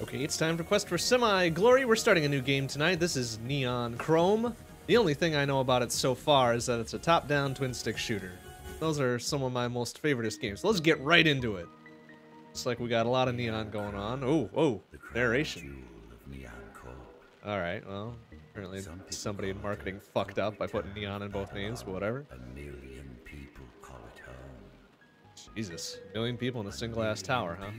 Okay, it's time for Quest for Semi Glory. We're starting a new game tonight. This is Neon Chrome. The only thing I know about it so far is that it's a top-down twin-stick shooter. Those are some of my most favoriteest games. Let's get right into it. Looks like we got a lot of neon going on. Oh, oh whoa, narration. All right, well, apparently somebody in marketing fucked up by putting neon in both names, but whatever. A million people call it home. Jesus, a million people in a single-ass tower, huh?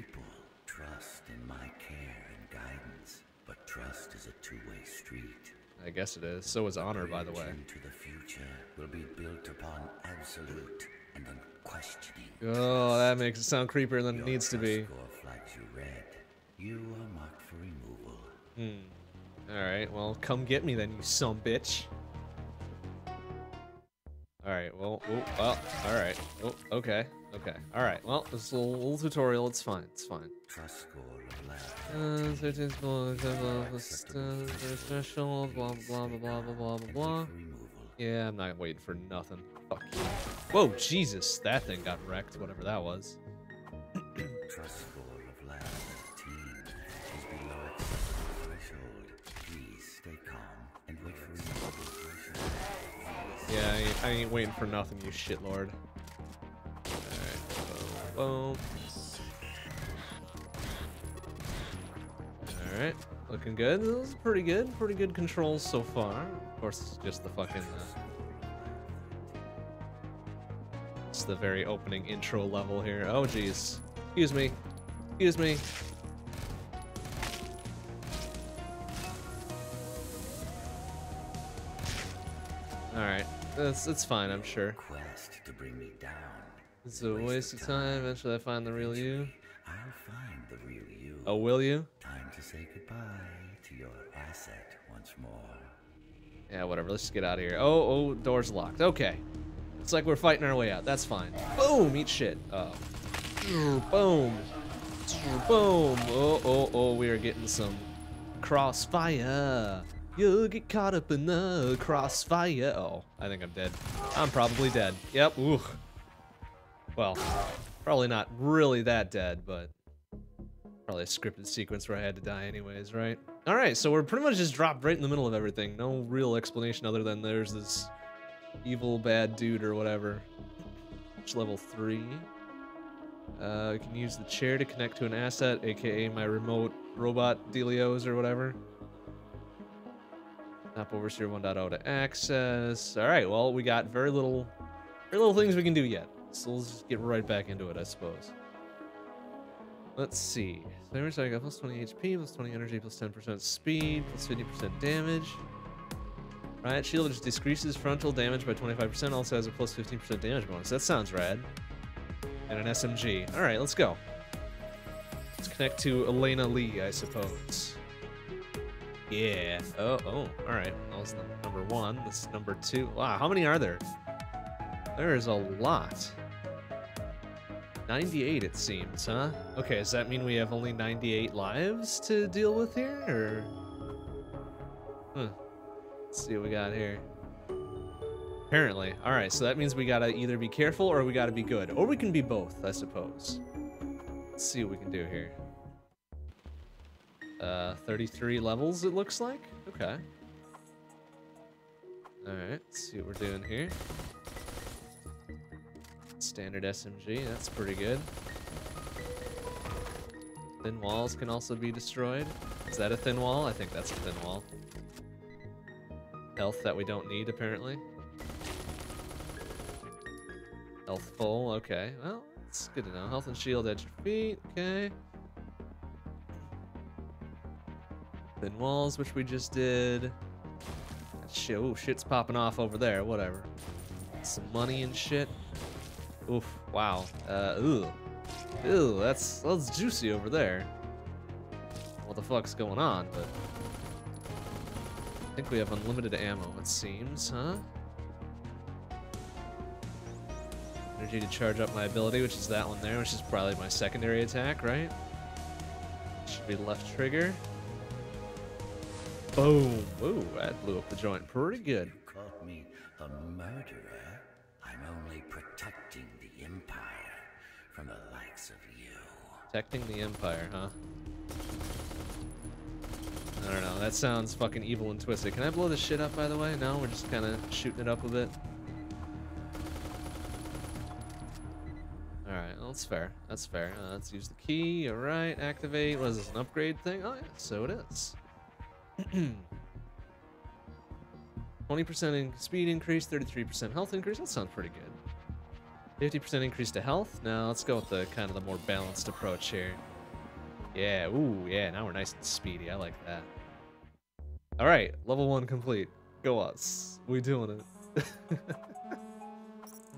Trust is a two-way street. I guess it is. So is honor, by the way. The future will be built upon absolute and unquestioning. Oh, that makes it sound creepier than it needs to be. score flags you red. You are marked for removal. Hmm. Alright, well, come get me then, you some bitch. All right. Well. Well. All right. Okay. Okay. All right. Well, this is a little, tutorial. It's fine. It's fine. Uh, Trust score uh, special. Blah blah blah blah blah blah blah. Yeah, I'm not waiting for nothing. Fuck you. Whoa, Jesus! That thing got wrecked. Whatever that was. Trust Yeah, I ain't, I ain't waiting for nothing, you shitlord. Alright, boom, boom. Alright, looking good. This is pretty good. Pretty good controls so far. Of course, it's just the fucking... Uh, it's the very opening intro level here. Oh, jeez. Excuse me. Excuse me. Alright, that's it's fine, I'm sure. Quest to bring me down. It's a waste of time. Eventually, I find the real you. I'll find the real you. Oh, will you? Time to say goodbye to your asset once more. Yeah, whatever. Let's just get out of here. Oh, oh, door's locked. Okay. It's like we're fighting our way out. That's fine. Boom! Eat shit. Oh. Boom. Boom. Oh, oh, oh, we are getting some crossfire. You'll get caught up in the crossfire. Oh, I think I'm dead. I'm probably dead. Yep. Ooh. Well, probably not really that dead, but probably a scripted sequence where I had to die anyways, right? All right, so we're pretty much just dropped right in the middle of everything. No real explanation other than there's this evil bad dude or whatever. It's level three. Uh, we can use the chair to connect to an asset, aka my remote robot dealios or whatever. Tap Overseer 1.0 to access. All right, well, we got very little, very little things we can do yet. So let's get right back into it, I suppose. Let's see. Flamers I got plus 20 HP, plus 20 energy, plus 10% speed, plus 50% damage. Riot Shield just decreases frontal damage by 25%, also has a plus 15% damage bonus. That sounds rad. And an SMG. Alright, let's go. Let's connect to Elena Lee, I suppose. Yeah. Oh, oh, alright. That was number one. This is number two. Wow, how many are there? There is a lot. 98 it seems, huh? Okay, does that mean we have only 98 lives to deal with here, or? Huh. Let's see what we got here. Apparently. Alright, so that means we gotta either be careful or we gotta be good. Or we can be both, I suppose. Let's see what we can do here. Uh, 33 levels it looks like? Okay. Alright, let's see what we're doing here. Standard SMG, that's pretty good. Thin walls can also be destroyed. Is that a thin wall? I think that's a thin wall. Health that we don't need, apparently. Health full, okay. Well, it's good to know. Health and shield at your feet, okay. Thin walls, which we just did. Shit, oh, shit's popping off over there, whatever. Some money and shit. Oof, wow. Uh, ooh. Ew, that's, that's juicy over there. What the fuck's going on, but... I think we have unlimited ammo, it seems, huh? Energy to charge up my ability, which is that one there, which is probably my secondary attack, right? Should be left trigger. Boom! Ooh, that blew up the joint pretty good. You called me a murderer. I'm only protecting the Empire from the likes of you. Protecting the Empire, huh? I don't know. That sounds fucking evil and twisted. Can I blow this shit up, by the way? No, we're just kind of shooting it up a bit. Alright, well, that's fair. That's fair. Uh, let's use the key. Alright, activate. What is this, an upgrade thing? Oh, yeah, so it is. 20% in speed increase, 33% health increase. That sounds pretty good. 50% increase to health. Now let's go with the kind of the more balanced approach here. Yeah, ooh, yeah, now we're nice and speedy. I like that. All right, level one complete. Go us. We doing it.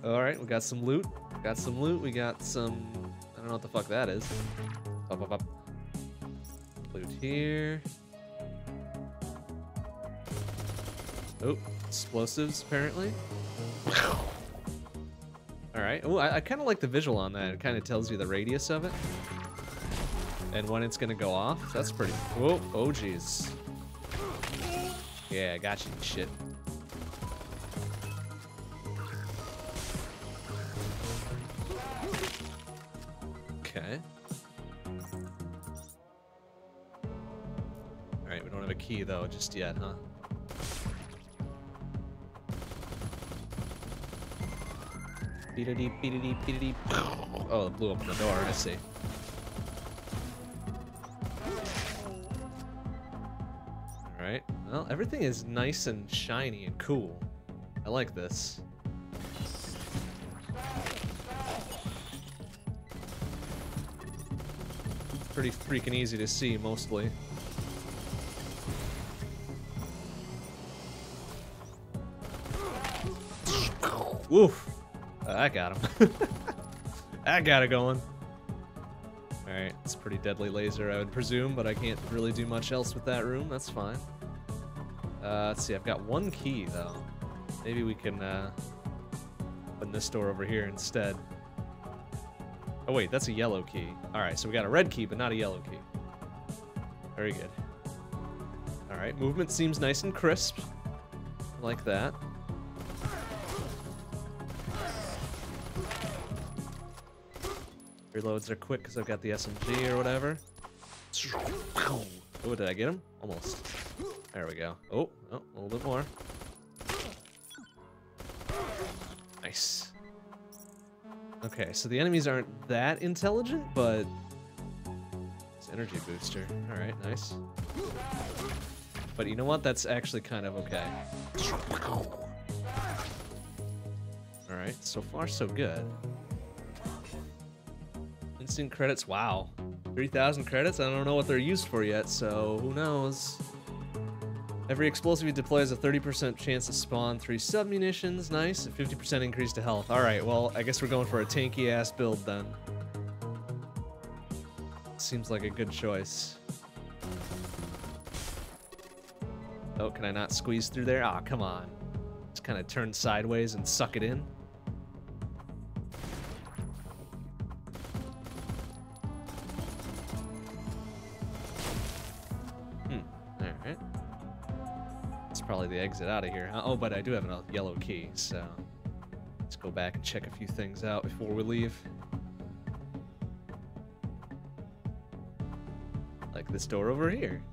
All right, we got some loot. Got some loot. We got some, I don't know what the fuck that is. Up, up, up. Loot here. Oh, explosives apparently. All right. Oh, I, I kind of like the visual on that. It kind of tells you the radius of it and when it's gonna go off. That's pretty. Whoa! Oh, jeez. Yeah, I got you. Shit. Okay. All right, we don't have a key though just yet, huh? Beat-a-dee, beat-a-dee, beat-a-dee. Oh, it blew open the door. I see. Alright. Well, everything is nice and shiny and cool. I like this. Pretty freaking easy to see, mostly. Woof! I got him. I got it going. Alright, it's a pretty deadly laser, I would presume, but I can't really do much else with that room. That's fine. Uh, let's see, I've got one key, though. Maybe we can uh, open this door over here instead. Oh, wait, that's a yellow key. Alright, so we got a red key, but not a yellow key. Very good. Alright, movement seems nice and crisp. Like that. Reloads are quick because I've got the SMG or whatever. Oh, did I get him? Almost. There we go. Oh, oh, a little bit more. Nice. Okay, so the enemies aren't that intelligent, but it's energy booster. All right, nice. But you know what? That's actually kind of okay. All right, so far so good. Instant credits, wow. 3,000 credits? I don't know what they're used for yet, so who knows. Every explosive you deploy has a 30% chance to spawn three submunitions. Nice. A 50% increase to health. Alright, well, I guess we're going for a tanky-ass build then. Seems like a good choice. Oh, can I not squeeze through there? Ah, oh, come on. Just kind of turn sideways and suck it in. Probably the exit out of here. Oh, but I do have a yellow key, so let's go back and check a few things out before we leave. Like this door over here.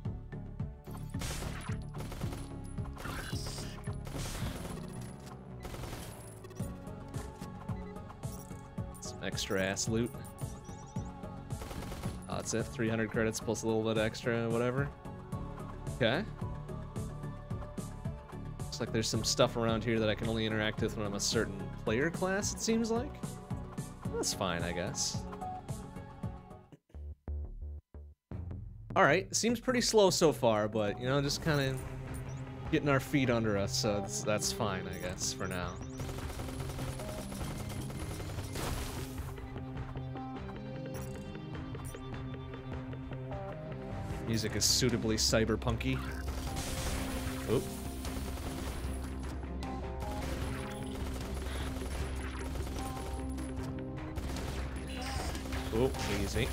Some extra ass loot. Oh, that's it. 300 credits plus a little bit extra, whatever. Okay. Looks like there's some stuff around here that I can only interact with when I'm a certain player class, it seems like. That's fine, I guess. Alright, seems pretty slow so far, but, you know, just kind of getting our feet under us, so that's, fine, I guess, for now. Music is suitably cyberpunky. Oop. Easy.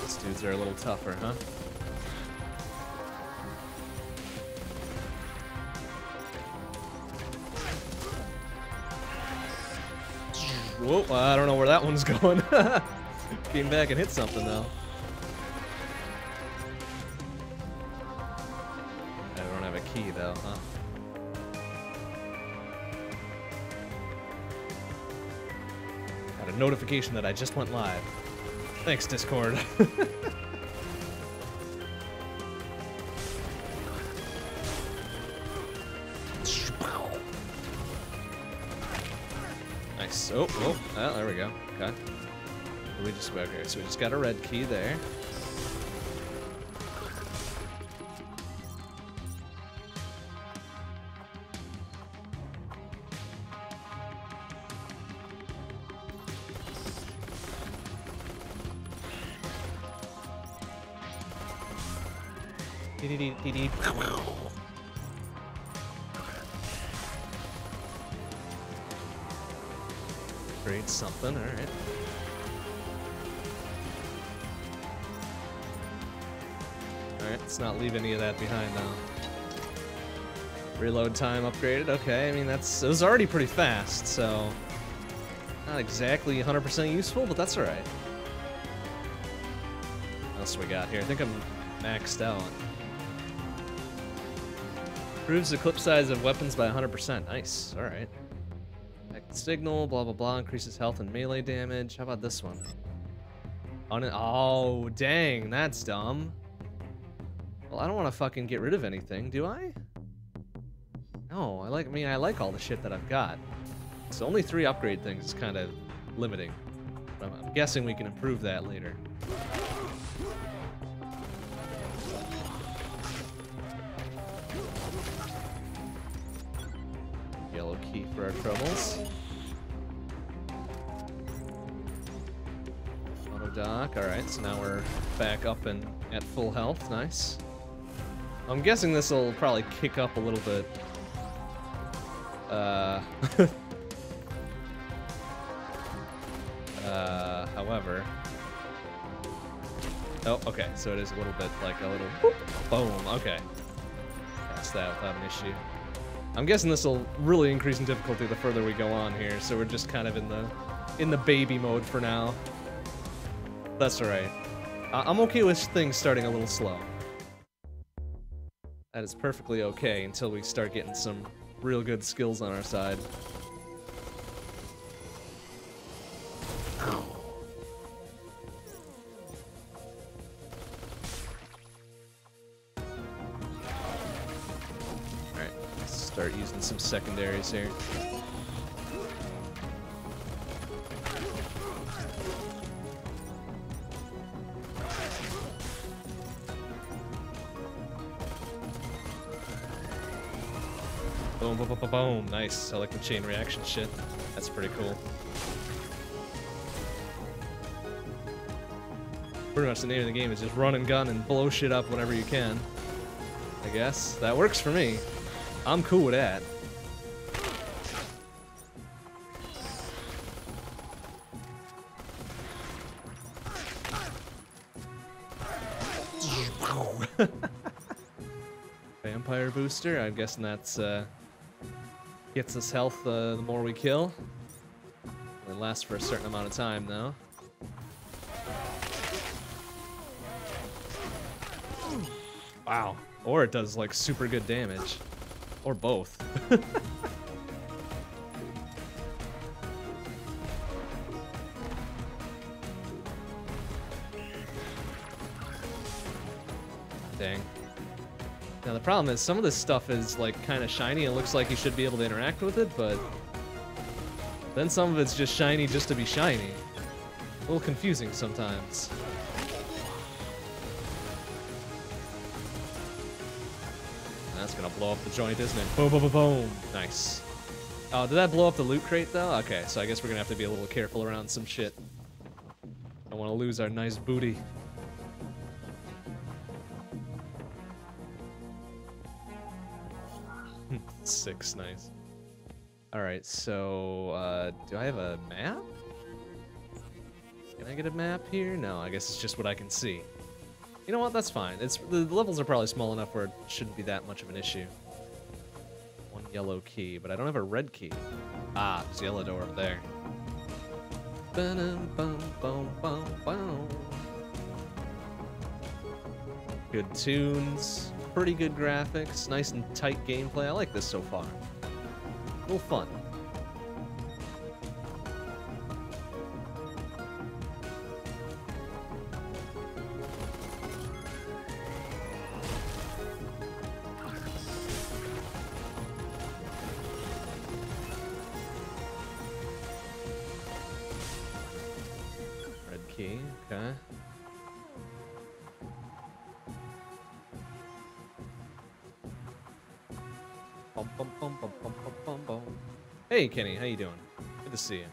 These dudes are a little tougher, huh? Whoa, I don't know where that one's going. Came back and hit something though. Notification that I just went live. Thanks, Discord. nice. Oh, oh, oh, there we go. Okay. We just okay, so we just got a red key there. Upgraded, okay, I mean that's it was already pretty fast, so not exactly 100% useful, but that's alright. What else we got here? I think I'm maxed out. Improves the clip size of weapons by 100%. Nice. All right. Detect signal, blah, blah, blah. Increases health and melee damage. How about this one? On oh, dang. That's dumb. Well, I don't want to fucking get rid of anything, do I? Like, I mean, I like all the shit that I've got. It's only three upgrade things It's kind of limiting. I'm, I'm guessing we can improve that later. Yellow key for our troubles. Auto dock. Alright, so now we're back up and at full health. Nice. I'm guessing this will probably kick up a little bit. Uh, uh, however. Oh, okay, so it is a little bit like a little boom. Okay. That's that without an issue. I'm guessing this will really increase in difficulty the further we go on here, so we're just kind of in the in the baby mode for now. That's alright. I'm okay with things starting a little slow. That is perfectly okay until we start getting some real good skills on our side. Alright, let's start using some secondaries here. Boom. Nice. I like the chain reaction shit. That's pretty cool. Pretty much the name of the game is just run and gun and blow shit up whenever you can. I guess. That works for me. I'm cool with that. Vampire booster. I'm guessing that's uh, gets us health uh, the more we kill. It lasts for a certain amount of time though. Wow. Or it does like super good damage. Or both. Dang. Now the problem is some of this stuff is like kind of shiny. It looks like you should be able to interact with it, but then some of it's just shiny just to be shiny. A little confusing sometimes. That's gonna blow up the joint, isn't it? Boom, boom, boom, boom. Nice. Oh, did that blow up the loot crate though? Okay, so I guess we're gonna have to be a little careful around some shit. I don't want to lose our nice booty. Six, nice. Alright, so, uh, do I have a map? Can I get a map here? No, I guess it's just what I can see. You know what, that's fine. It's The levels are probably small enough where it shouldn't be that much of an issue. One yellow key, but I don't have a red key. Ah, there's a yellow door up there. Good tunes, pretty good graphics, nice and tight gameplay. I like this so far. A little fun. Hey Kenny, how you doing? Good to see you.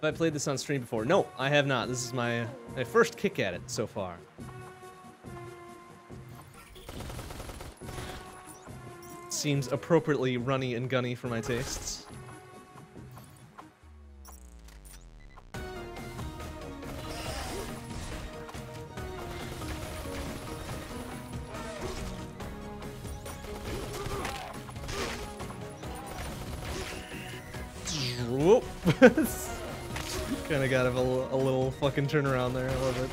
Have I played this on stream before? No, I have not. This is my my first kick at it so far. Seems appropriately runny and gunny for my tastes. fucking turnaround there. I love it.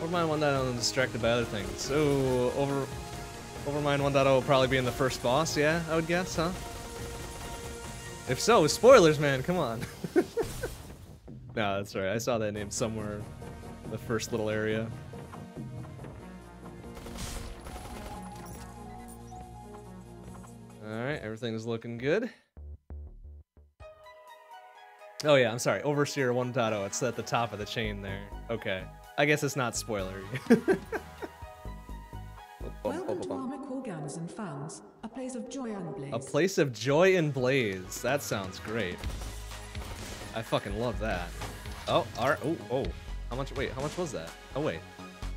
Overmind 1.0 and distracted by other things. So over Overmind 1.0 will probably be in the first boss, yeah, I would guess, huh? If so, spoilers, man, come on. nah, that's right. I saw that name somewhere in the first little area. Alright, everything's looking good. Oh yeah, I'm sorry. Overseer 1.0. It's at the top of the chain there. Okay. I guess it's not spoilery. Welcome to Guns and Fans, a place of joy and blaze. A place of joy and blaze. That sounds great. I fucking love that. Oh, alright. Oh, oh. How much? Wait, how much was that? Oh, wait.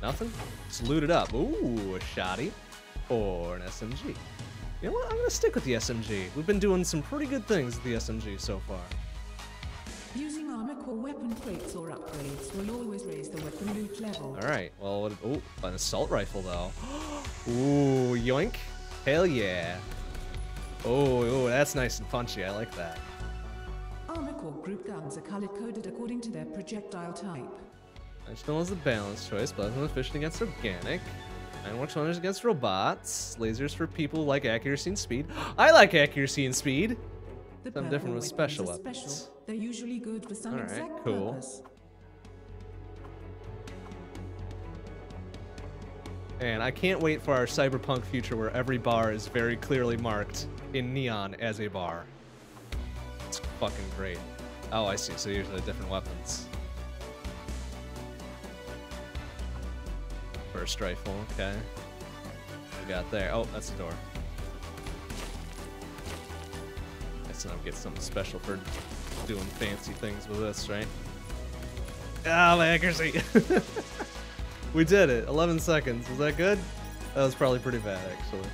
Nothing? Just loot it up. Ooh, a shoddy. Or an SMG. You know what? I'm gonna stick with the SMG. We've been doing some pretty good things with the SMG so far. Using Armor Corp weapon crates or upgrades will always raise the weapon loot level. Alright, well, what, oh, an assault rifle, though. Ooh, yoink. Hell yeah. Oh, oh, that's nice and punchy. I like that. Armor Corp group guns are color coded according to their projectile type. Conventional is a balanced choice, plasma efficient against organic. And which one against robots? Lasers for people like accuracy and speed. I like accuracy and speed. The Some purple different with special weapons. Special. They're usually good for some Alright, exact cool. purpose. And I can't wait for our cyberpunk future where every bar is very clearly marked in neon as a bar. It's fucking great. Oh, I see. So usually different weapons. A rifle, okay. We got there. Oh, that's the door. Guess I'll get something special for doing fancy things with this, right? Ah, my accuracy! we did it! 11 seconds. Was that good? That was probably pretty bad, actually.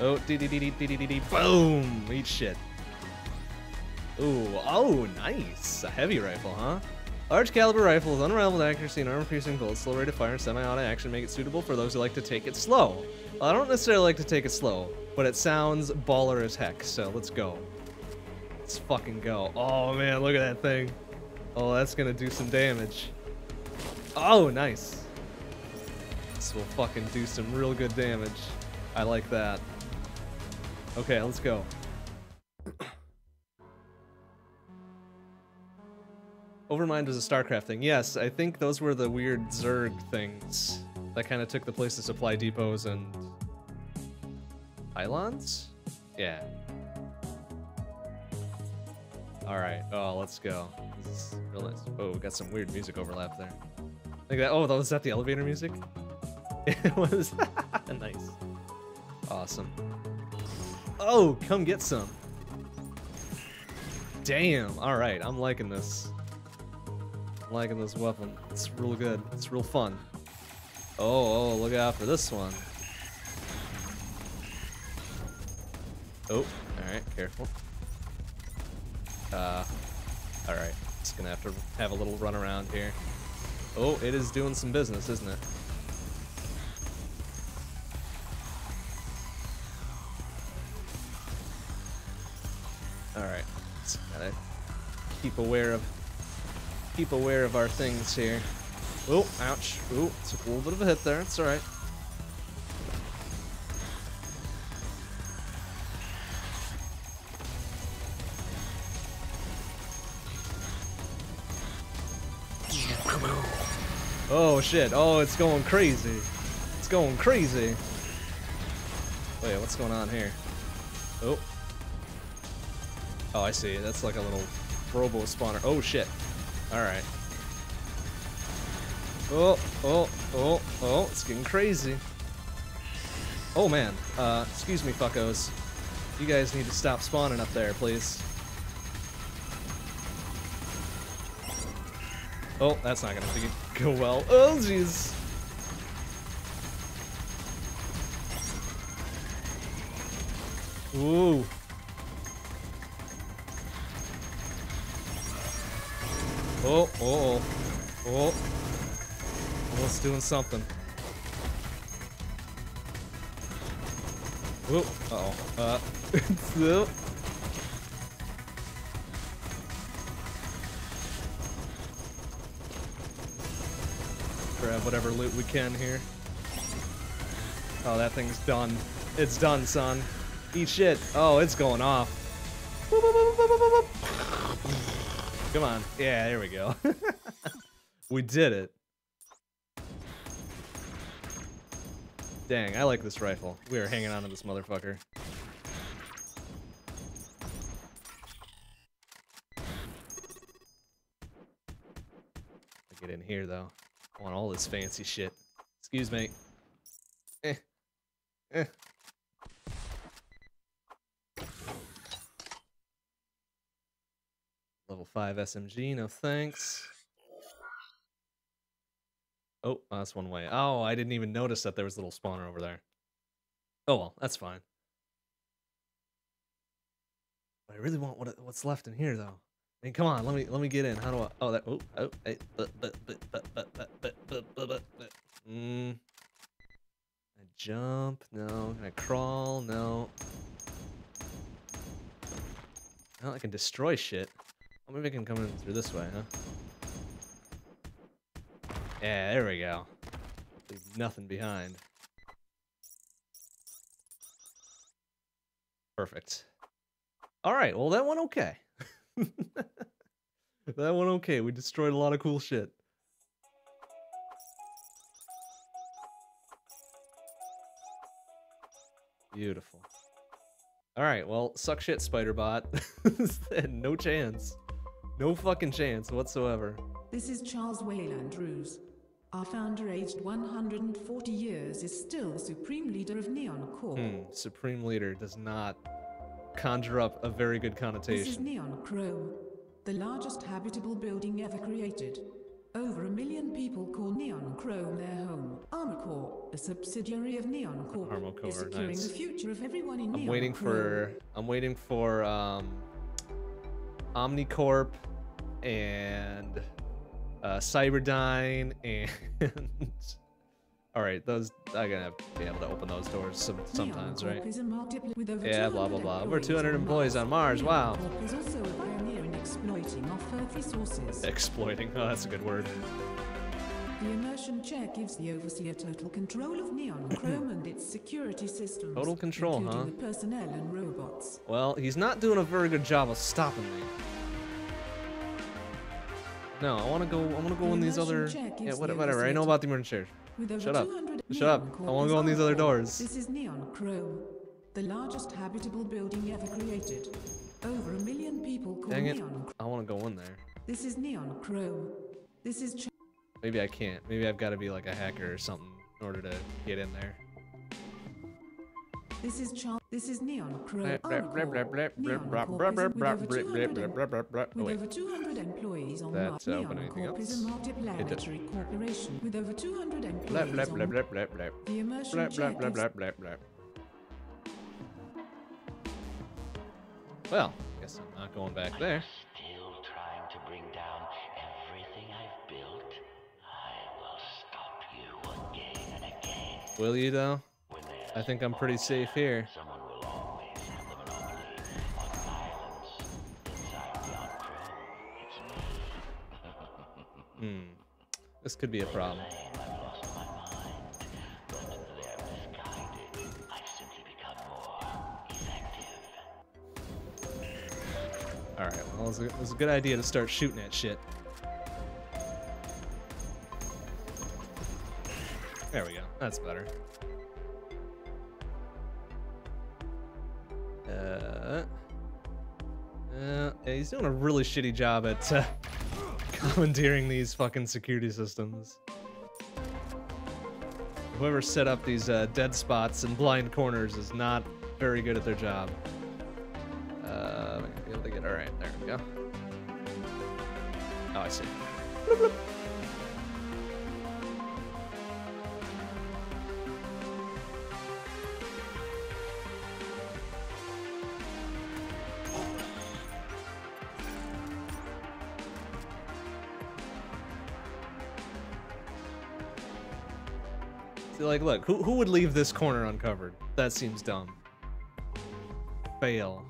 Oh, dee dee dee dee dee dee dee boom! Eat shit. Ooh, oh, nice! A heavy rifle, huh? Large caliber rifle with unrivaled accuracy and armor piercing bullets, slow rate of fire, and semi-auto action make it suitable for those who like to take it slow. Well, I don't necessarily like to take it slow, but it sounds baller as heck, so let's go. Let's fucking go. Oh man, look at that thing. Oh, that's gonna do some damage. Oh, nice. This will fucking do some real good damage. I like that. Okay, let's go. Overmind was a StarCraft thing. Yes, I think those were the weird Zerg things that kind of took the place of supply depots and pylons. Yeah. All right. Oh, let's go. This is real nice. Oh, we got some weird music overlap there. Like that. Oh, was that the elevator music? It was nice. Awesome. Oh, come get some. Damn. All right, I'm liking this liking this weapon. It's real good. It's real fun. Oh, oh, look out for this one. Oh, alright, careful. Uh, alright. Just gonna have to have a little run around here. Oh, it is doing some business, isn't it? Alright, just gotta keep aware of keep aware of our things here. Oh, ouch! Ooh, took a little bit of a hit there. It's all right. Oh shit! Oh, it's going crazy. It's going crazy. Oh, Wait, what's going on here? Oh. Oh, I see. That's like a little robo spawner. Oh shit. Alright. Oh, oh, oh, oh, it's getting crazy. Oh man. Uh, excuse me, fuckos. You guys need to stop spawning up there, please. Oh, that's not gonna go well. Oh, jeez. Ooh. Oh, oh, oh. Oh. Almost doing something. Ooh, uh-oh. Uh, so. Grab whatever loot we can here. Oh, that thing's done. It's done, son. Eat shit. Oh, it's going off. Boop, boop, boop. Come on. Yeah, there we go. we did it. Dang, I like this rifle. We are hanging on to this motherfucker. Get in here though. I want all this fancy shit. Excuse me. Eh. Eh. Level 5 SMG, no thanks. Oh, that's one way. Oh, I didn't even notice that there was a little spawner over there. Oh well, that's fine. I really want what what's left in here though. I mean, come on, let me let me get in. How do I? Oh, that. Oh, oh, hey, but but but but but but but but but but. Mm. I jump? No. Can I crawl? No. Well, I can destroy shit. Maybe I can come in through this way, huh? Yeah, there we go. Leave nothing behind. Perfect. All right, well that went okay. that went okay. We destroyed a lot of cool shit. Beautiful. All right, well, suck shit, Spiderbot. no chance. No fucking chance whatsoever. This is Charles Wayland Roos. Our founder, aged 140 years, is still supreme leader of Neon Corp. Hmm, Supreme Leader does not conjure up a very good connotation. This is. Neon Chrome, the largest habitable building ever created. Over a million people call Neon Chrome their home. Armor Corp, a subsidiary of Neon Corp, Armor Corp, is securing nice. the future of everyone in I'm Neon waiting Chrome. for I'm waiting for um Omnicorp and uh, Cyberdyne and all right, those I'm gonna have to be able to open those doors some, sometimes, right? Yeah, blah blah blah. Over 200 employees on Mars. Wow. Exploiting. Oh, that's a good word. The immersion chair gives the overseer total control of Neon Chrome and its security systems. Total control, including huh? the personnel and robots. Well, he's not doing a very good job of stopping me. No, I want to go. I want to go The in these other. Yeah, gives what- the whatever. I know about the immersion chair. With over Shut up. Shut up. I wanna go in these other doors. This is Neon Chrome, the largest habitable building ever created. Over a million people call Dang it. Neon. I want to go in there. This is Neon Chrome. This is. Maybe I can't. Maybe I've got to be like a hacker or something in order to get in there. This is Charles. This is Neon Crow With over 200 employees on That's Neon Corp is a multiplanetary corporation with over 200 employees The immersion blep, blep, blep, blep, blep, blep. Well, guess I'm not going back there. Will you though? I think I'm pretty safe here. Hmm. This could be a problem. Alright, well, it was, a, it was a good idea to start shooting at shit. That's better. Uh, uh, yeah, he's doing a really shitty job at uh, commandeering these fucking security systems. Whoever set up these uh, dead spots and blind corners is not very good at their job. Uh, am gonna be able to get? All right, there we go. Oh, I see. Bloop, bloop. Like, look, who, who would leave this corner uncovered? That seems dumb. Fail.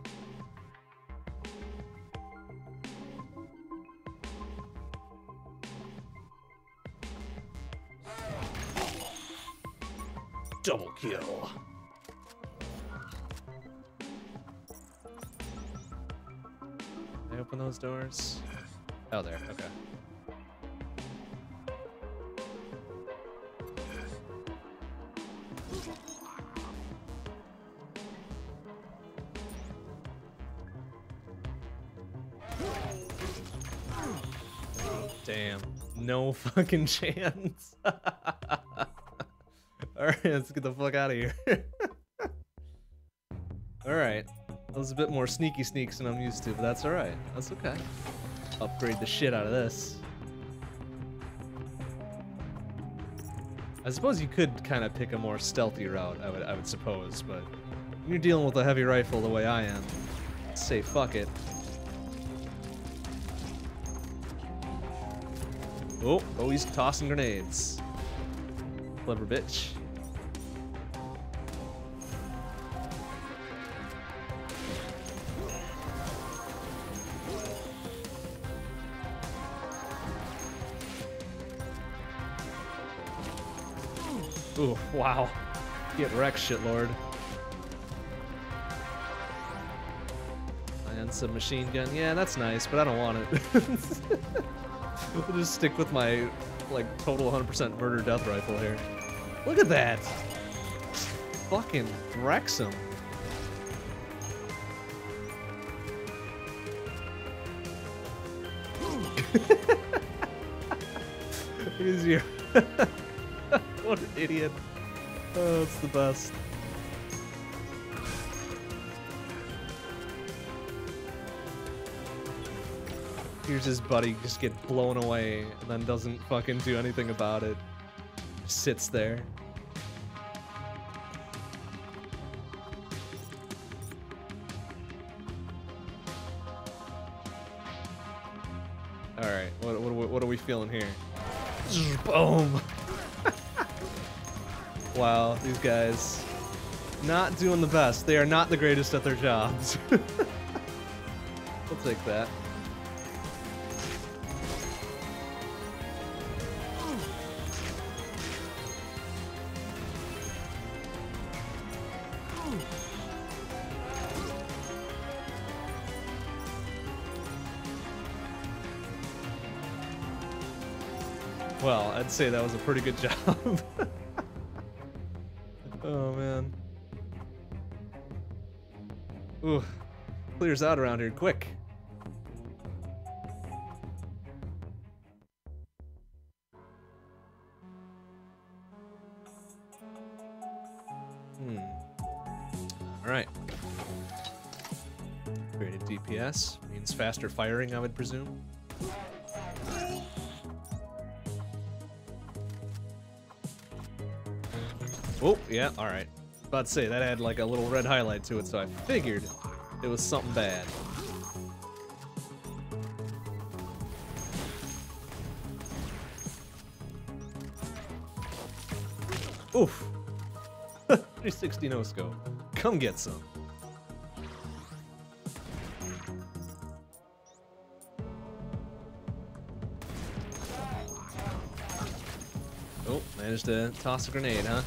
Double kill. Can I open those doors? Oh, there. Okay. Fucking chance. Alright, let's get the fuck out of here. alright. That was a bit more sneaky sneaks than I'm used to, but that's alright. That's okay. Upgrade the shit out of this. I suppose you could kind of pick a more stealthy route, I would, I would suppose, but when you're dealing with a heavy rifle the way I am, say fuck it. Oh, oh, he's tossing grenades. Clever bitch. Ooh, wow. Get wrecked, shitlord. And some machine gun. Yeah, that's nice, but I don't want it. I'll just stick with my, like, total 100% murder death rifle here. Look at that! Fucking you. what an idiot. Oh, it's the best. Here's his buddy just get blown away and then doesn't fucking do anything about it. Just sits there. Alright, what, what, are we- what are we feeling here? Boom! wow, these guys not doing the best. They are not the greatest at their jobs. we'll take that. Say that was a pretty good job. oh man. Ooh, clears out around here quick. Hmm. All right. Created DPS means faster firing, I would presume. Yeah, alright. About to say, that had like a little red highlight to it, so I figured it was something bad. Oof. 360 no scope. Come get some. Oh, managed to toss a grenade, huh?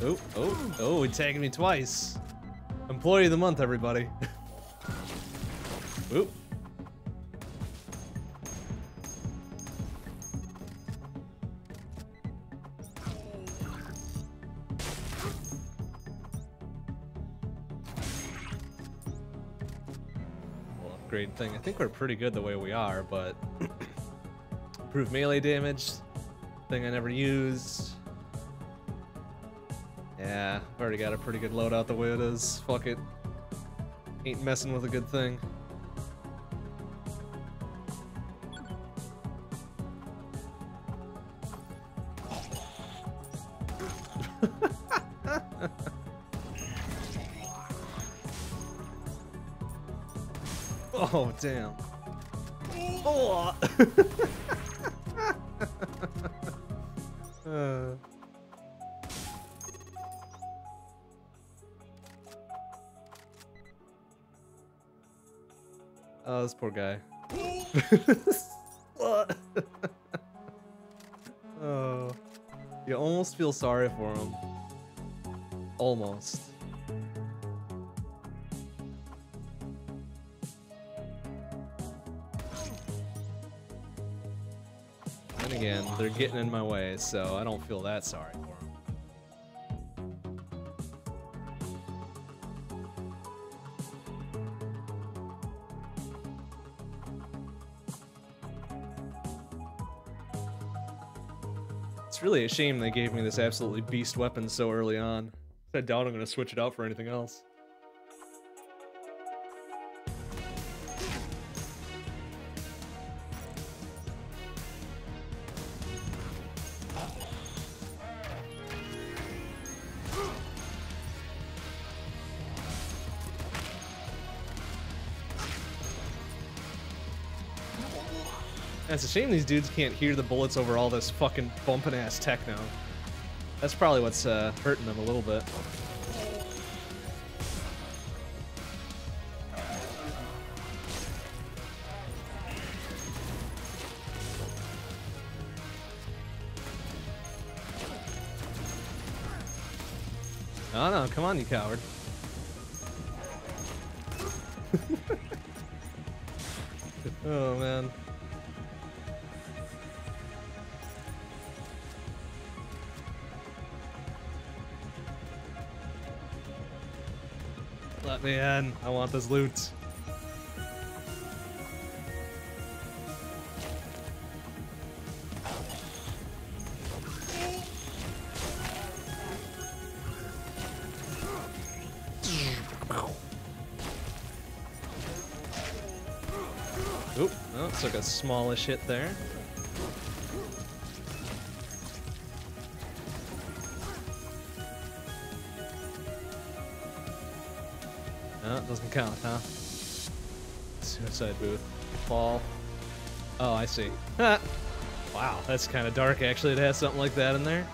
Oh, oh, oh, he tagged me twice. Employee of the month, everybody. Oop. Well, upgrade thing. I think we're pretty good the way we are, but improve melee damage. Thing I never used. Already got a pretty good loadout the way it is. Fuck it. Ain't messing with a good thing. oh, damn. Oh. this poor guy. Oh. You almost feel sorry for him. Almost. And again, they're getting in my way, so I don't feel that sorry a shame they gave me this absolutely beast weapon so early on. I doubt I'm gonna switch it out for anything else. It's a shame these dudes can't hear the bullets over all this fucking bumping ass techno. That's probably what's uh, hurting them a little bit. Oh no, come on, you coward. oh man. Let me in. I want this loot. Oop, oh, took a smallish hit there. Suicide booth. Fall. Oh, I see. wow, that's kind of dark actually to have something like that in there.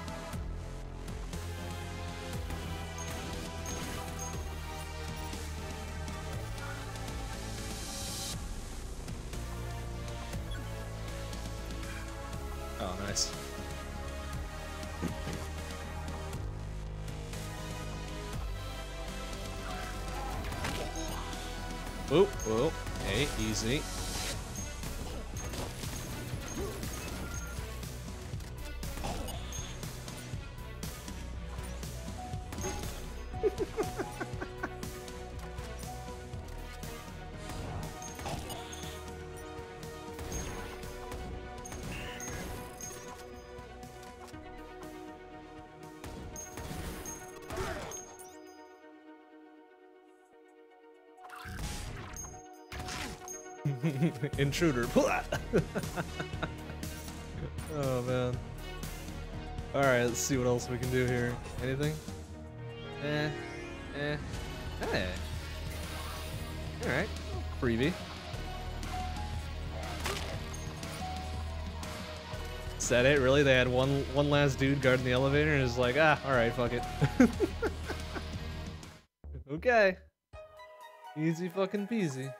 Intruder. oh man. Alright, let's see what else we can do here. Anything? Eh. Eh. Hey. Alright. Freebie. Is that it? Really? They had one one last dude guarding the elevator and it's like, ah, alright, fuck it. okay. Easy fucking peasy.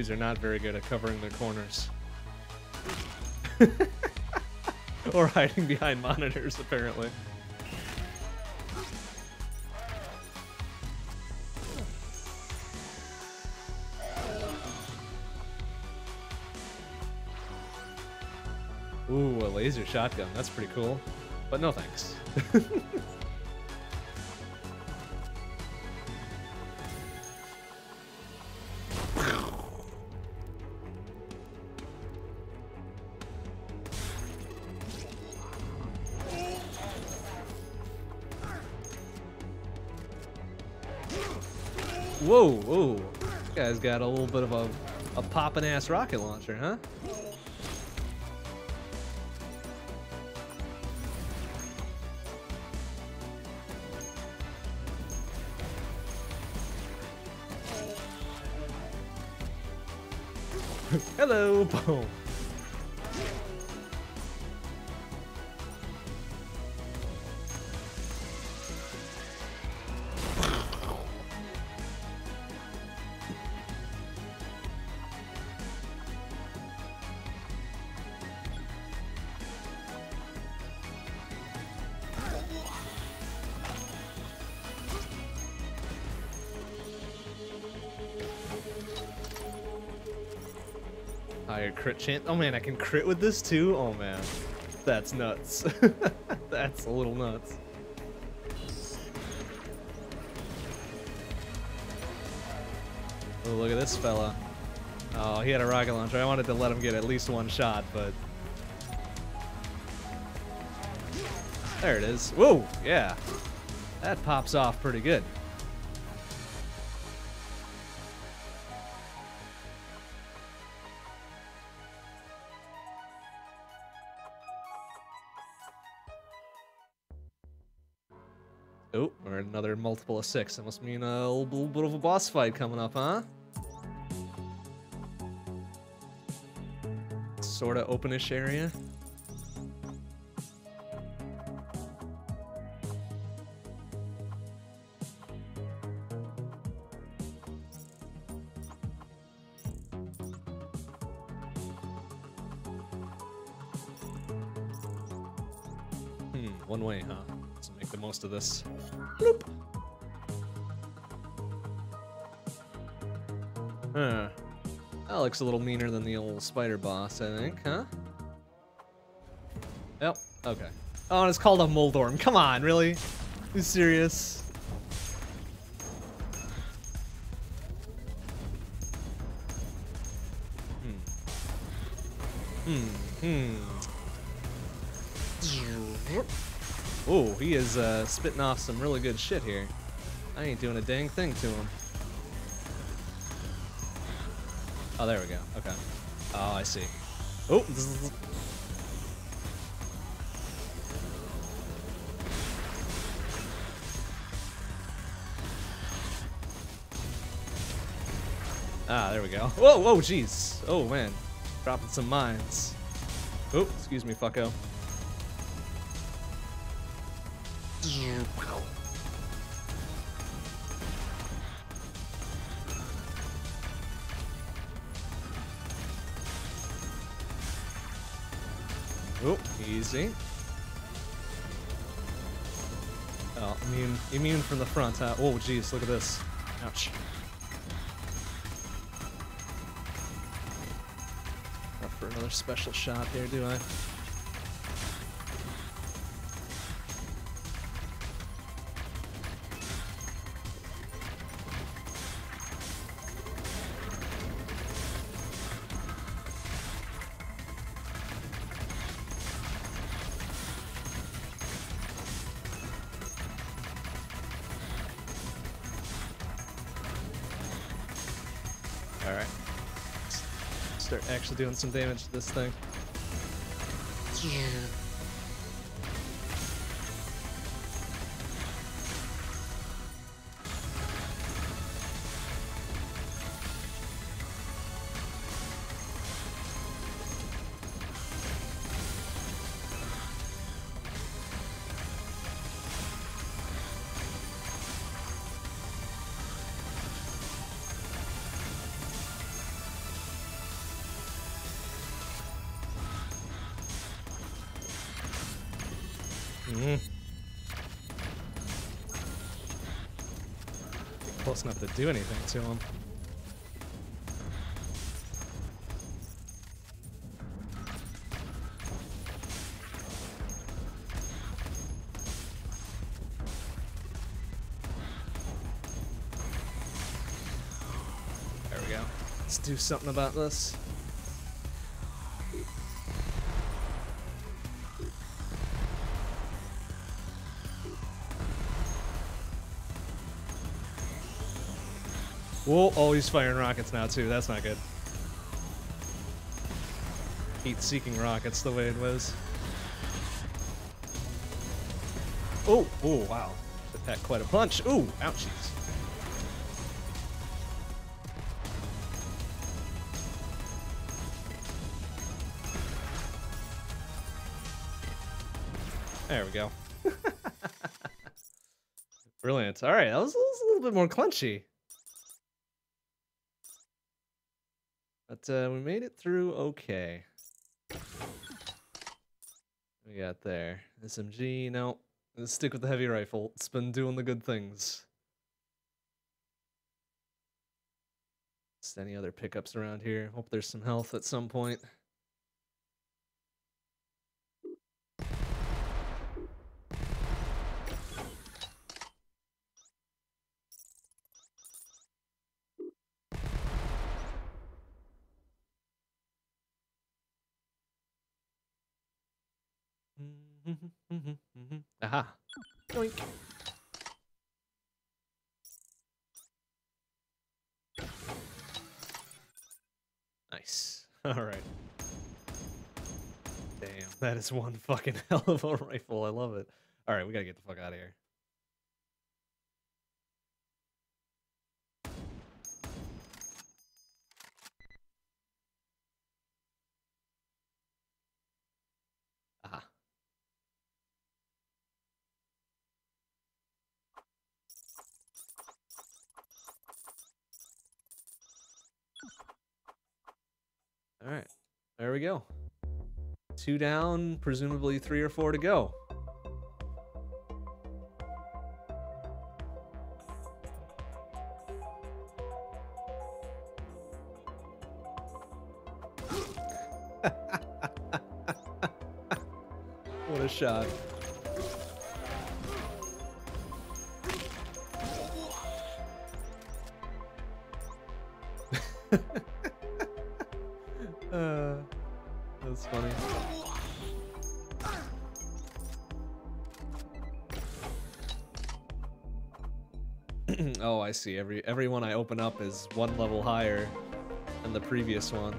Dudes are not very good at covering their corners. or hiding behind monitors, apparently. Ooh, a laser shotgun. That's pretty cool. But no thanks. guy's got a little bit of a, a poppin' ass rocket launcher, huh? Hello, boom. Higher crit chance. Oh man, I can crit with this too? Oh man. That's nuts. That's a little nuts. Oh, look at this fella. Oh, he had a rocket launcher. I wanted to let him get at least one shot, but... There it is. Whoa, yeah. That pops off pretty good. Multiple of six. That must mean a little, bit of a boss fight coming up, huh? Sorta openish area. Hmm, one way, huh? Let's make the most of this. Looks a little meaner than the old spider boss, I think, huh? Yep, okay. Oh, and it's called a Moldorm. Come on, really? You serious? Hmm. Hmm. Hmm. Oh, he is uh, spitting off some really good shit here. I ain't doing a dang thing to him. Oh, there we go. Okay. Oh, I see. Oh. Ah, there we go. Whoa, whoa, jeez. Oh, man. Dropping some mines. Oh, excuse me, fucko. Easy. Oh, immune, immune from the front, huh? Oh, jeez, look at this. Ouch. Not for another special shot here, do I? Actually doing some damage to this thing. Close enough to do anything to him. There we go. Let's do something about this. Whoa, oh, he's firing rockets now too. That's not good. Heat-seeking rockets the way it was. Oh, oh, wow. That packed quite a punch. Ooh, ouchies. There we go. Brilliant. All right, that was, that was a little bit more clunchy. But uh, we made it through okay. We got there. SMG, no. Let's stick with the heavy rifle. It's been doing the good things. Just any other pickups around here? Hope there's some health at some point. Mm-hmm, mm-hmm. Aha. Yoink. Nice. All right. Damn, that is one fucking hell of a rifle. I love it. All right, we gotta get the fuck out of here. Aha. All right, there we go. Two down, presumably three or four to go. See. Every every one I open up is one level higher than the previous one.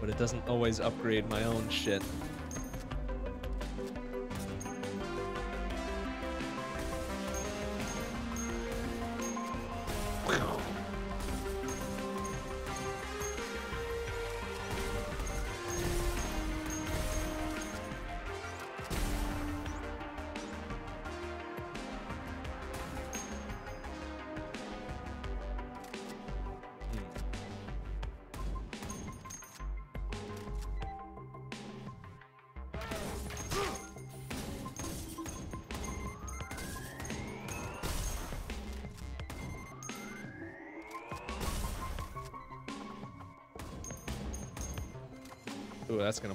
But it doesn't always upgrade my own shit.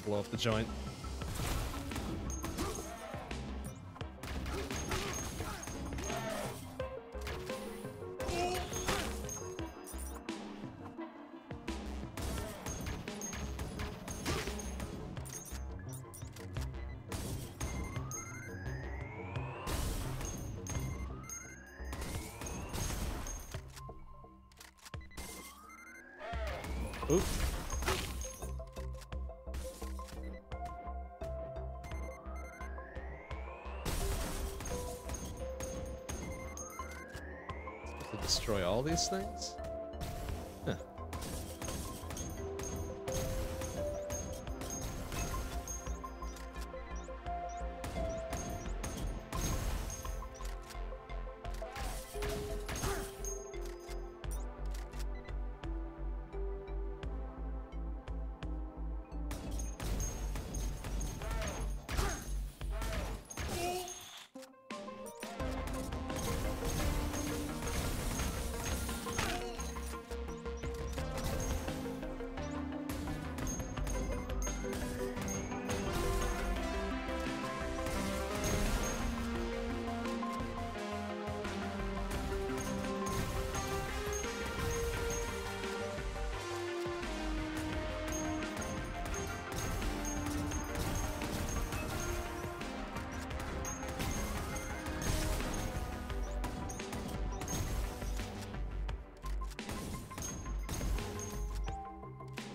Blow up the joint. Things?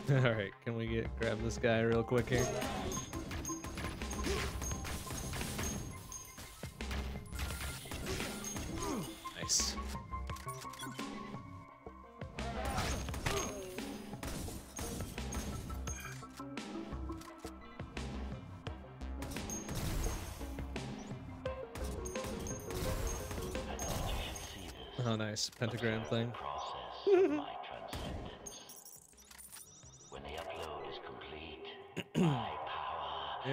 All right, can we get grab this guy real quick here? Nice. Oh, nice pentagram thing.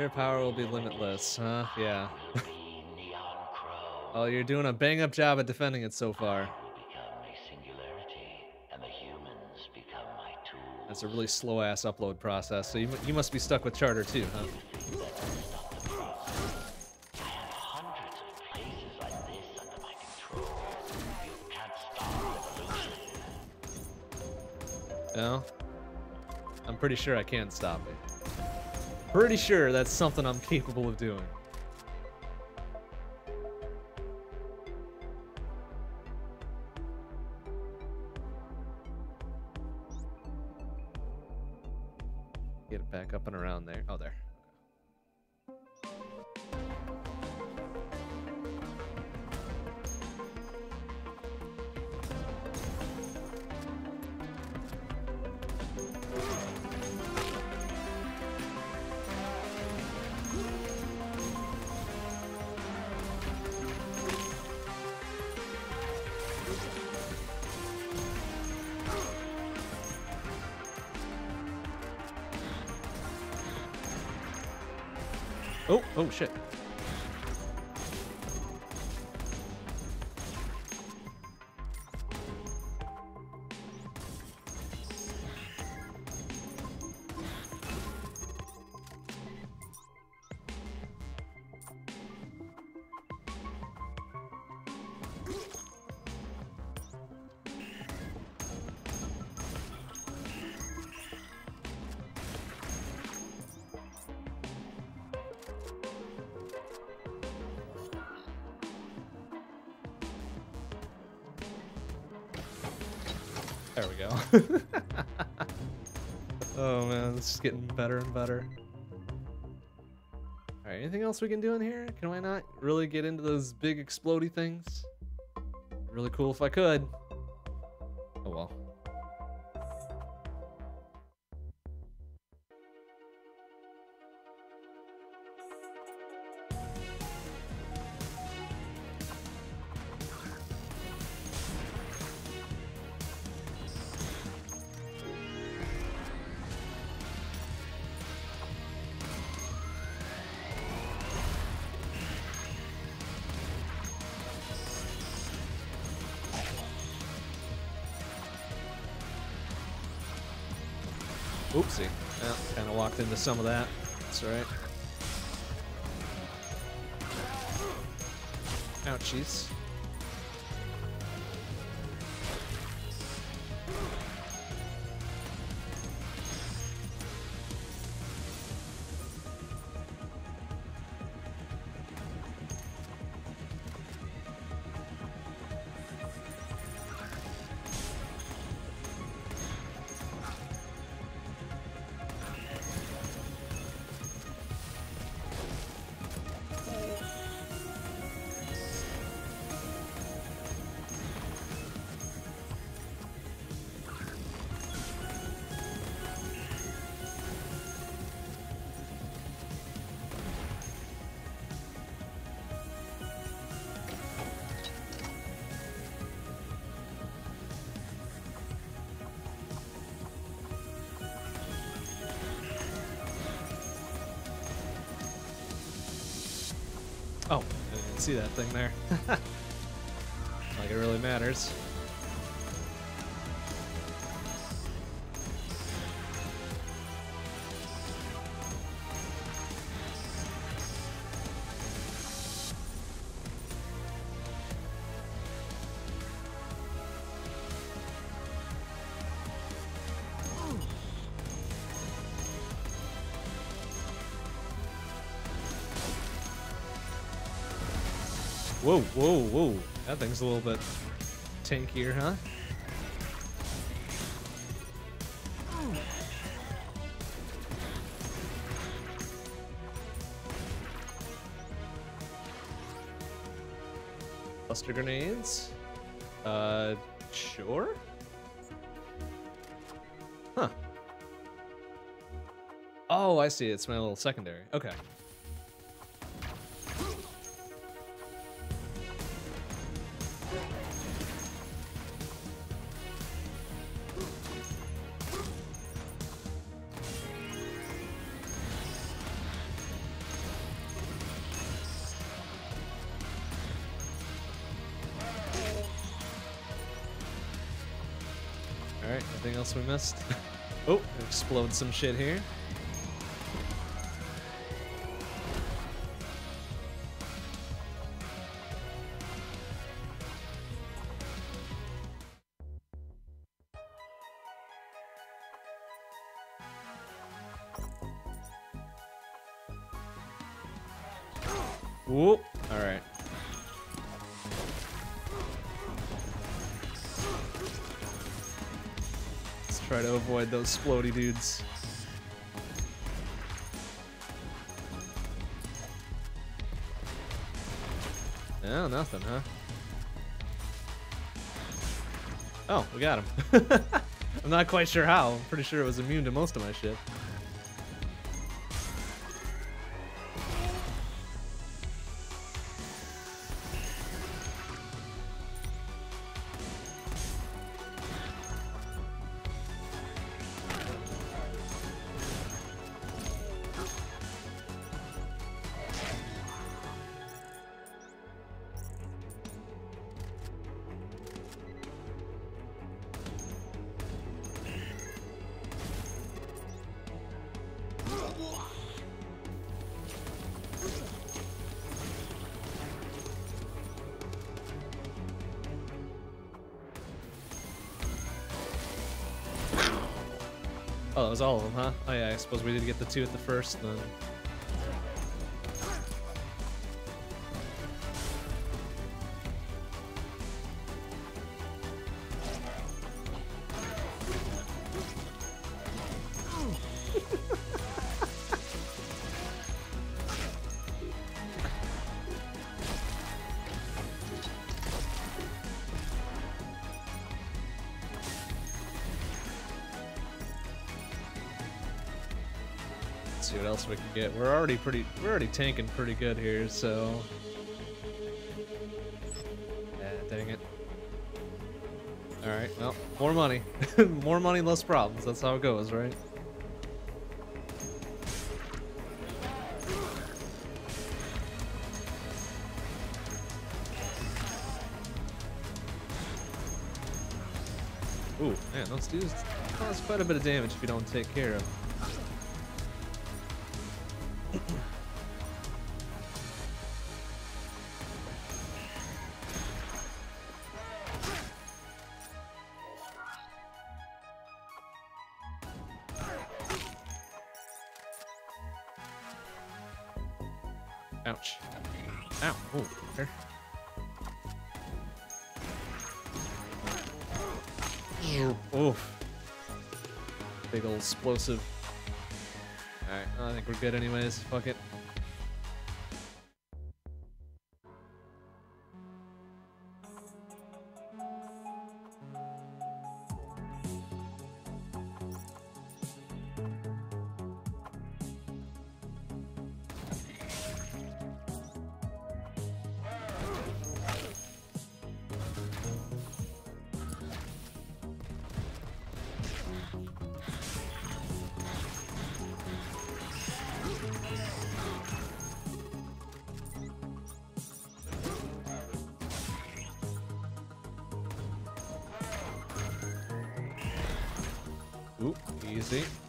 Your power will be limitless, huh? Yeah. Oh, you're doing a bang up job at defending it so far. That's a really slow ass upload process. So you, you must be stuck with Charter too, huh? No? I'm pretty sure I can stop it. Pretty sure that's something I'm capable of doing. Getting better and better. Alright, anything else we can do in here? Can I not really get into those big explodey things? Really cool if I could. Into some of that. That's right. Ouchies. See that thing there. Whoa, whoa, whoa. That thing's a little bit tankier, huh? Buster grenades? Uh, sure? Huh. Oh, I see. It's my little secondary. Okay. oh, explode some shit here. Those splody dudes. No, nothing, huh? Oh, we got him. I'm not quite sure how. I'm pretty sure it was immune to most of my shit. Was all of them, huh? Oh yeah, I suppose we did get the two at the first then. Already pretty we're already tanking pretty good here, so Yeah, dang it. Alright, well, more money. more money, less problems. That's how it goes, right? Ooh, man, those dudes cause quite a bit of damage if you don't take care of them. Explosive. Alright, I think we're good anyways. Fuck it. Easy.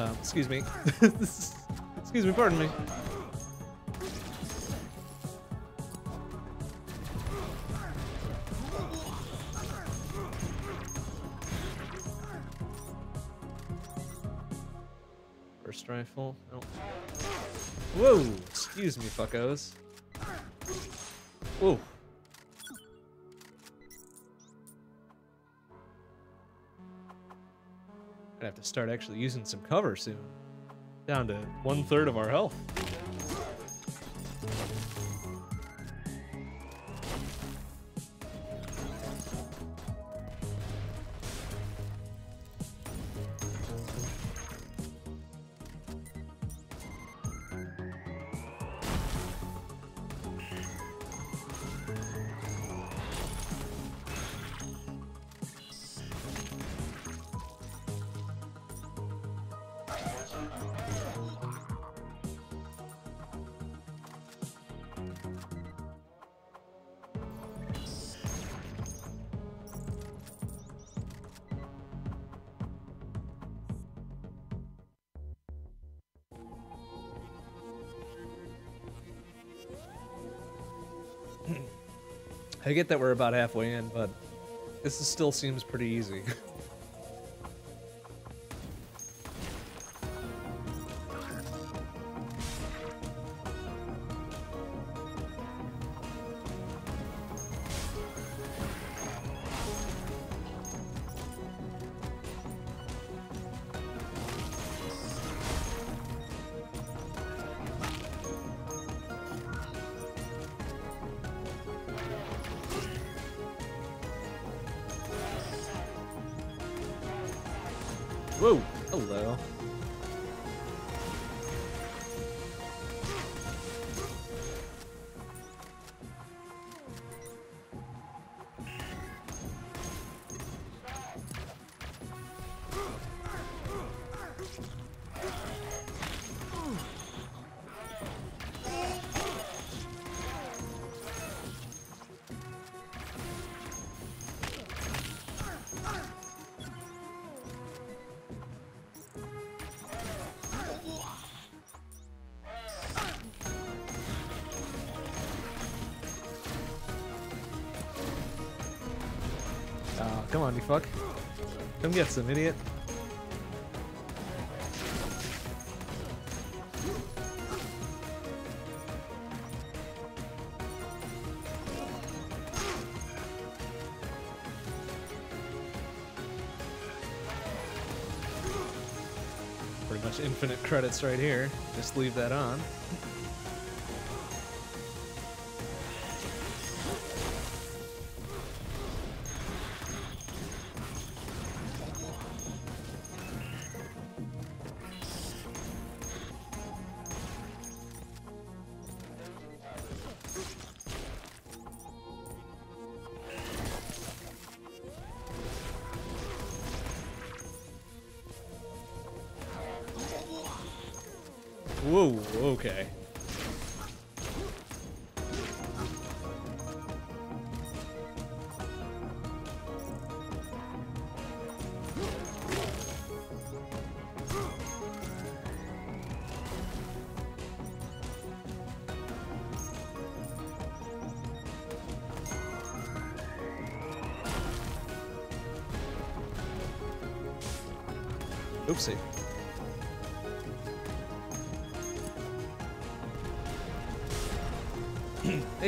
Uh, excuse me. excuse me, pardon me. First rifle. Oh. Whoa! Excuse me, fuckos. Whoa. Start actually using some cover soon. Down to one third of our health. I get that we're about halfway in, but this is, still seems pretty easy. Come get some, idiot. Pretty much infinite credits right here. Just leave that on. Whoa, okay.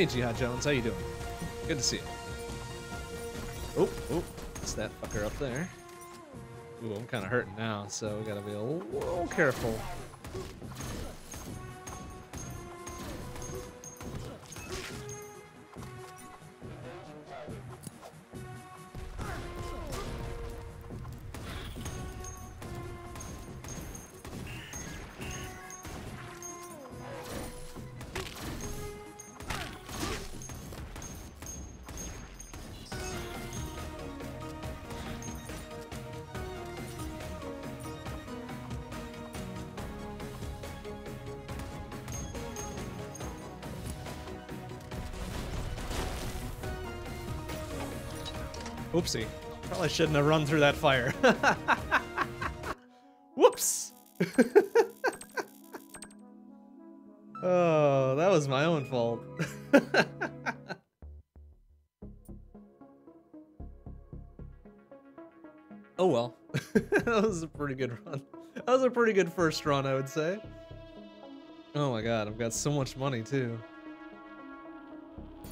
Hey, Jihad Jones, how you doing? Good to see you. Oh, oh, it's that fucker up there. Ooh, I'm kind of hurting now, so we gotta be a little careful. Shouldn't have run through that fire. Whoops! oh, that was my own fault. oh well. that was a pretty good run. That was a pretty good first run, I would say. Oh my god, I've got so much money too.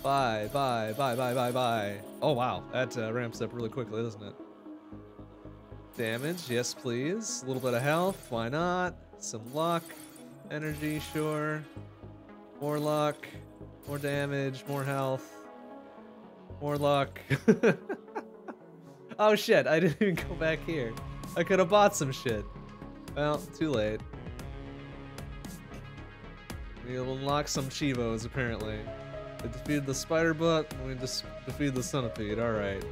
Bye, bye, bye, bye, bye, bye. Oh wow, that uh, ramps up really quickly, doesn't it? Damage, yes please. A little bit of health, why not? Some luck. Energy, sure. More luck. More damage, more health. More luck. oh shit, I didn't even go back here. I could have bought some shit. Well, too late. We'll unlock some Chivos, apparently. We defeated the spider butt, we just defeated the centipede. Alright.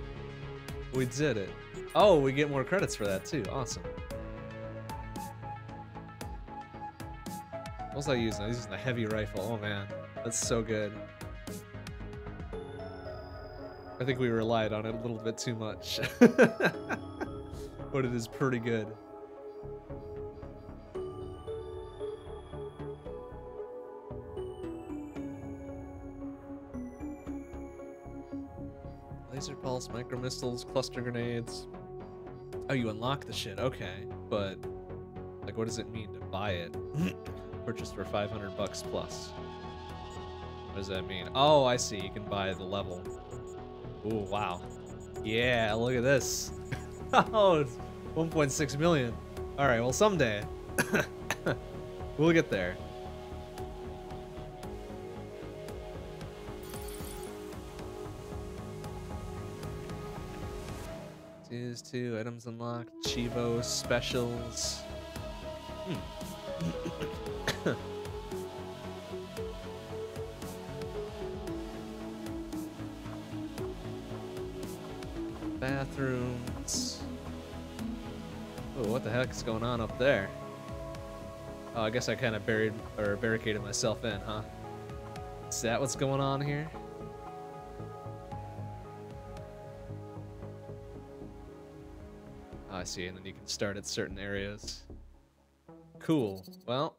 We did it. Oh, we get more credits for that too. Awesome. What was I using? I was using the heavy rifle. Oh man, that's so good. I think we relied on it a little bit too much. but it is pretty good. Laser pulse, micro missiles, cluster grenades. Oh, you unlock the shit. Okay, but like, what does it mean to buy it? Purchased for 500 bucks plus. What does that mean? Oh, I see. You can buy the level. Ooh, wow. Yeah, look at this. oh, it's 1.6 million. All right, well, someday we'll get there. Is two items unlocked. Chivo specials. Hmm. Bathrooms. Oh, what the heck is going on up there? Oh, I guess I kind of buried or barricaded myself in, huh? Is that what's going on here? I see, and then you can start at certain areas. Cool. Well,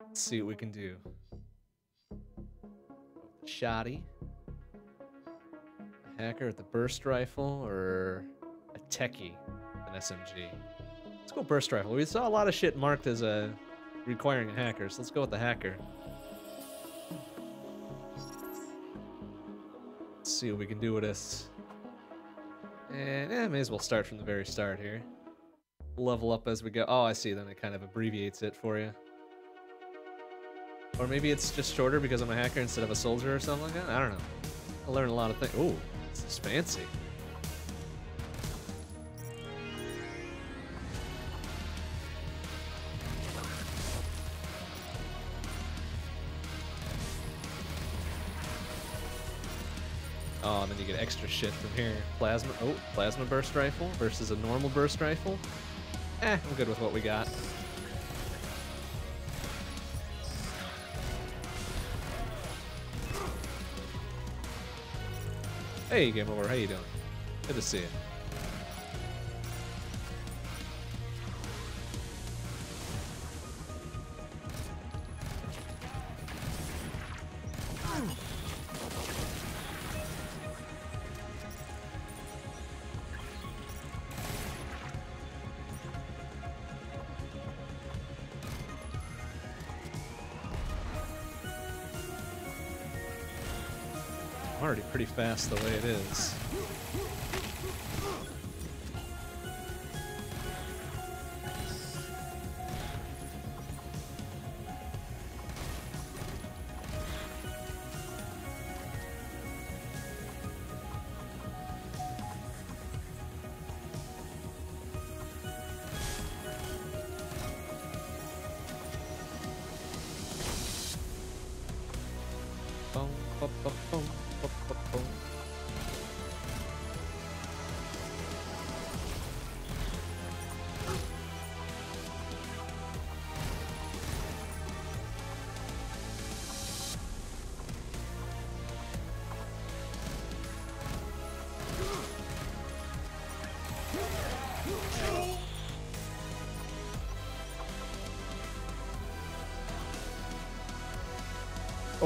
let's see what we can do. Shoddy. A hacker with the burst rifle, or a techie, an SMG. Let's go burst rifle. We saw a lot of shit marked as a requiring a hacker, so let's go with the hacker. Let's see what we can do with this. And eh, may as well start from the very start here. Level up as we go. Oh, I see. Then it kind of abbreviates it for you. Or maybe it's just shorter because I'm a hacker instead of a soldier or something like that. I don't know. I learned a lot of things. Oh, this is fancy. Extra shit from here. Plasma, oh, plasma burst rifle versus a normal burst rifle. Eh, I'm good with what we got. Hey, Game Over, how you doing? Good to see you. Fast the way it is.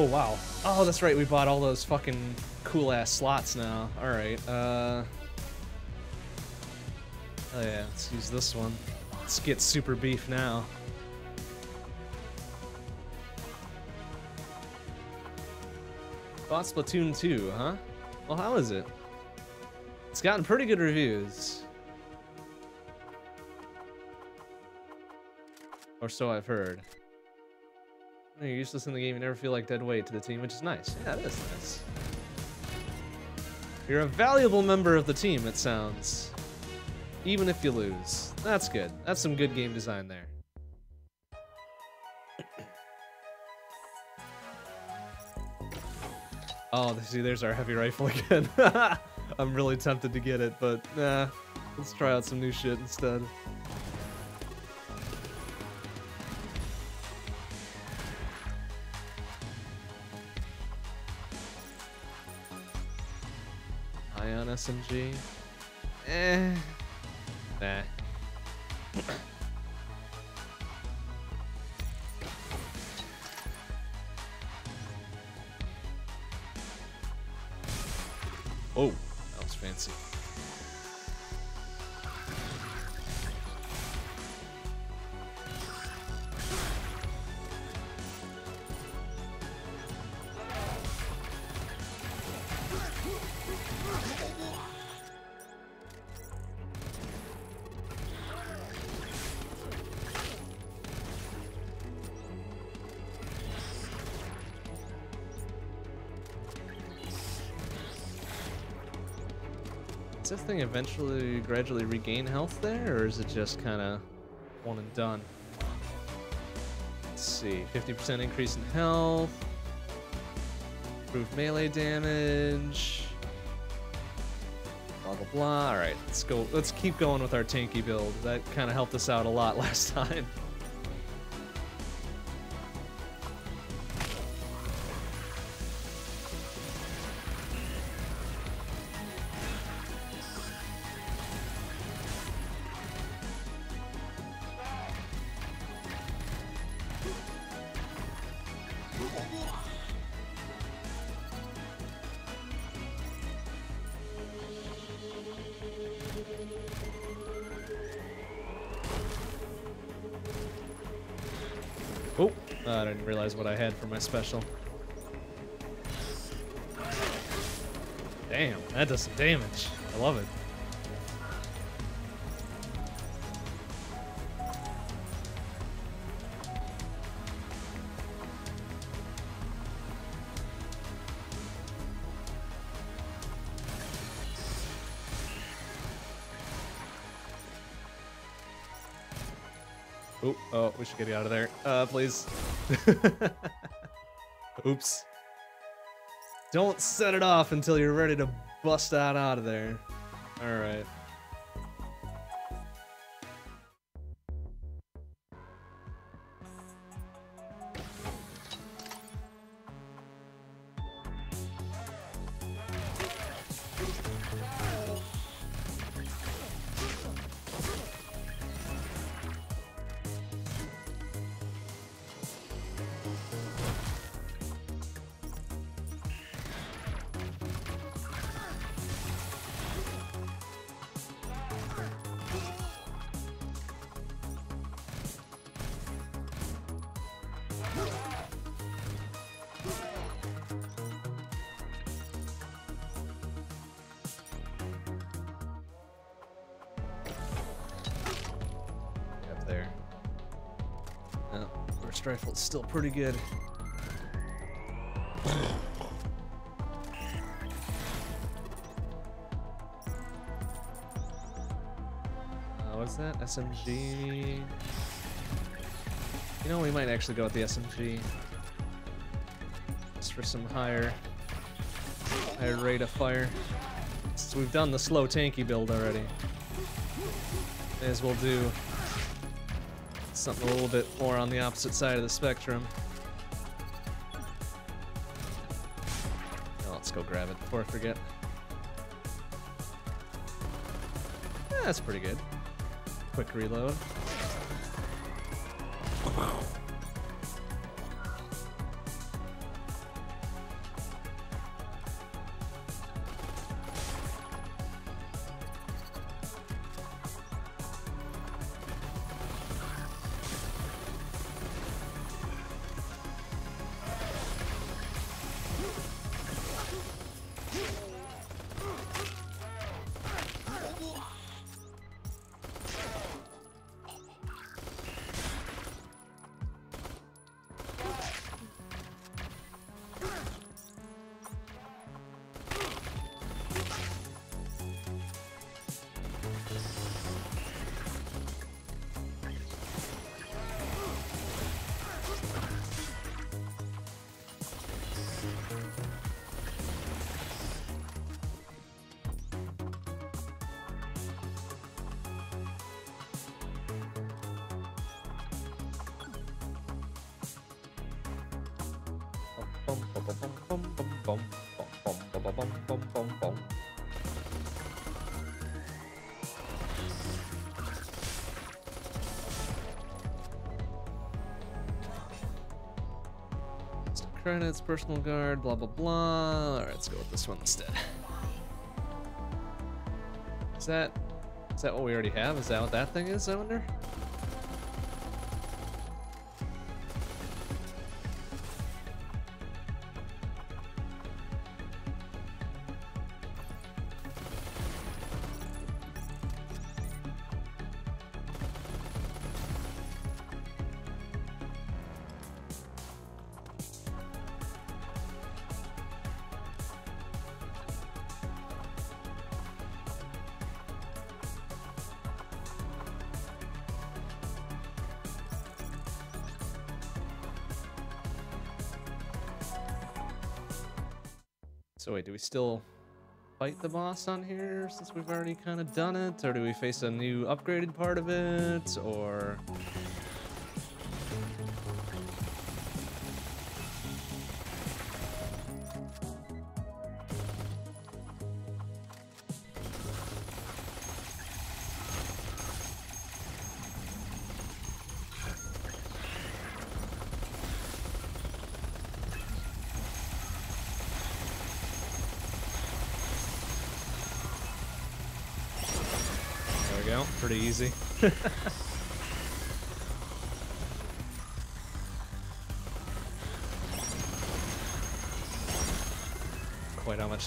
Wow. Oh, that's right. We bought all those fucking cool ass slots now. All right. Uh. Oh yeah. Let's use this one. Let's get super beef now. Bought Splatoon 2, huh? Well, how is it? It's gotten pretty good reviews. Or so I've heard. Useless in the game, you never feel like dead weight to the team, which is nice. Yeah, it is nice. You're a valuable member of the team, it sounds. Even if you lose. That's good. That's some good game design there. Oh, see, there's our heavy rifle again. I'm really tempted to get it, but nah. Let's try out some new shit instead. SMG. Eh. Nah. Thing eventually gradually regain health there, or is it just kind of one and done? Let's see, 50% increase in health, improved melee damage, blah blah blah. All right, let's go. Let's keep going with our tanky build. That kind of helped us out a lot last time. Oh, I didn't realize what I had for my special. Damn, that does some damage. I love it. Oh, oh, we should get you out of there. Uh, please. Oops. Don't set it off until you're ready to bust out out of there. All pretty good. Uh, what's that? SMG. You know, we might actually go with the SMG. Just for some higher, higher rate of fire. Since we've done the slow tanky build already. May as well do something a little bit more on the opposite side of the spectrum. Oh, let's go grab it before I forget. That's pretty good. Quick reload. Credits, personal guard, blah blah blah. Alright, let's go with this one instead. Is that is that what we already have? Is that what that thing is, I wonder? So wait, do we still fight the boss on here since we've already kind of done it? Or do we face a new upgraded part of it? Or...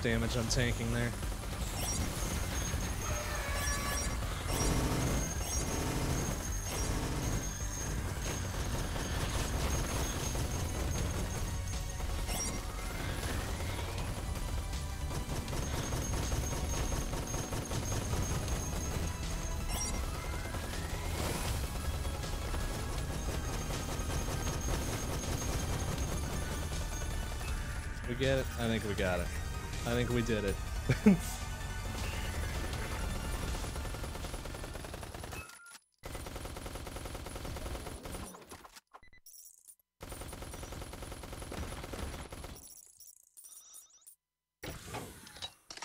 damage I'm tanking there. We get it? I think we got it. We did it.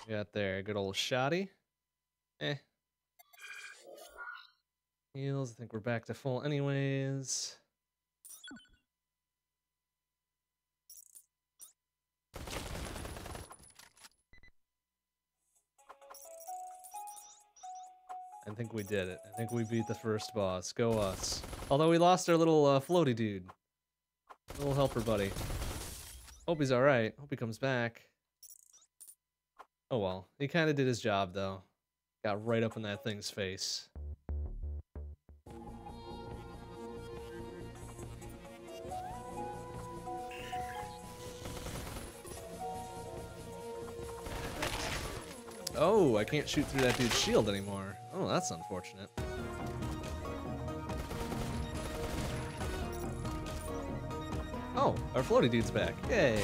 Got there, good old shoddy. Eh. Heals, I think we're back to full anyways. Did it. I think we beat the first boss. Go us. Although we lost our little uh, floaty dude. Little helper buddy. Hope he's alright. Hope he comes back. Oh well. He kind of did his job though. Got right up in that thing's face. I can't shoot through that dude's shield anymore. Oh, that's unfortunate. Oh, our floaty dude's back. Yay.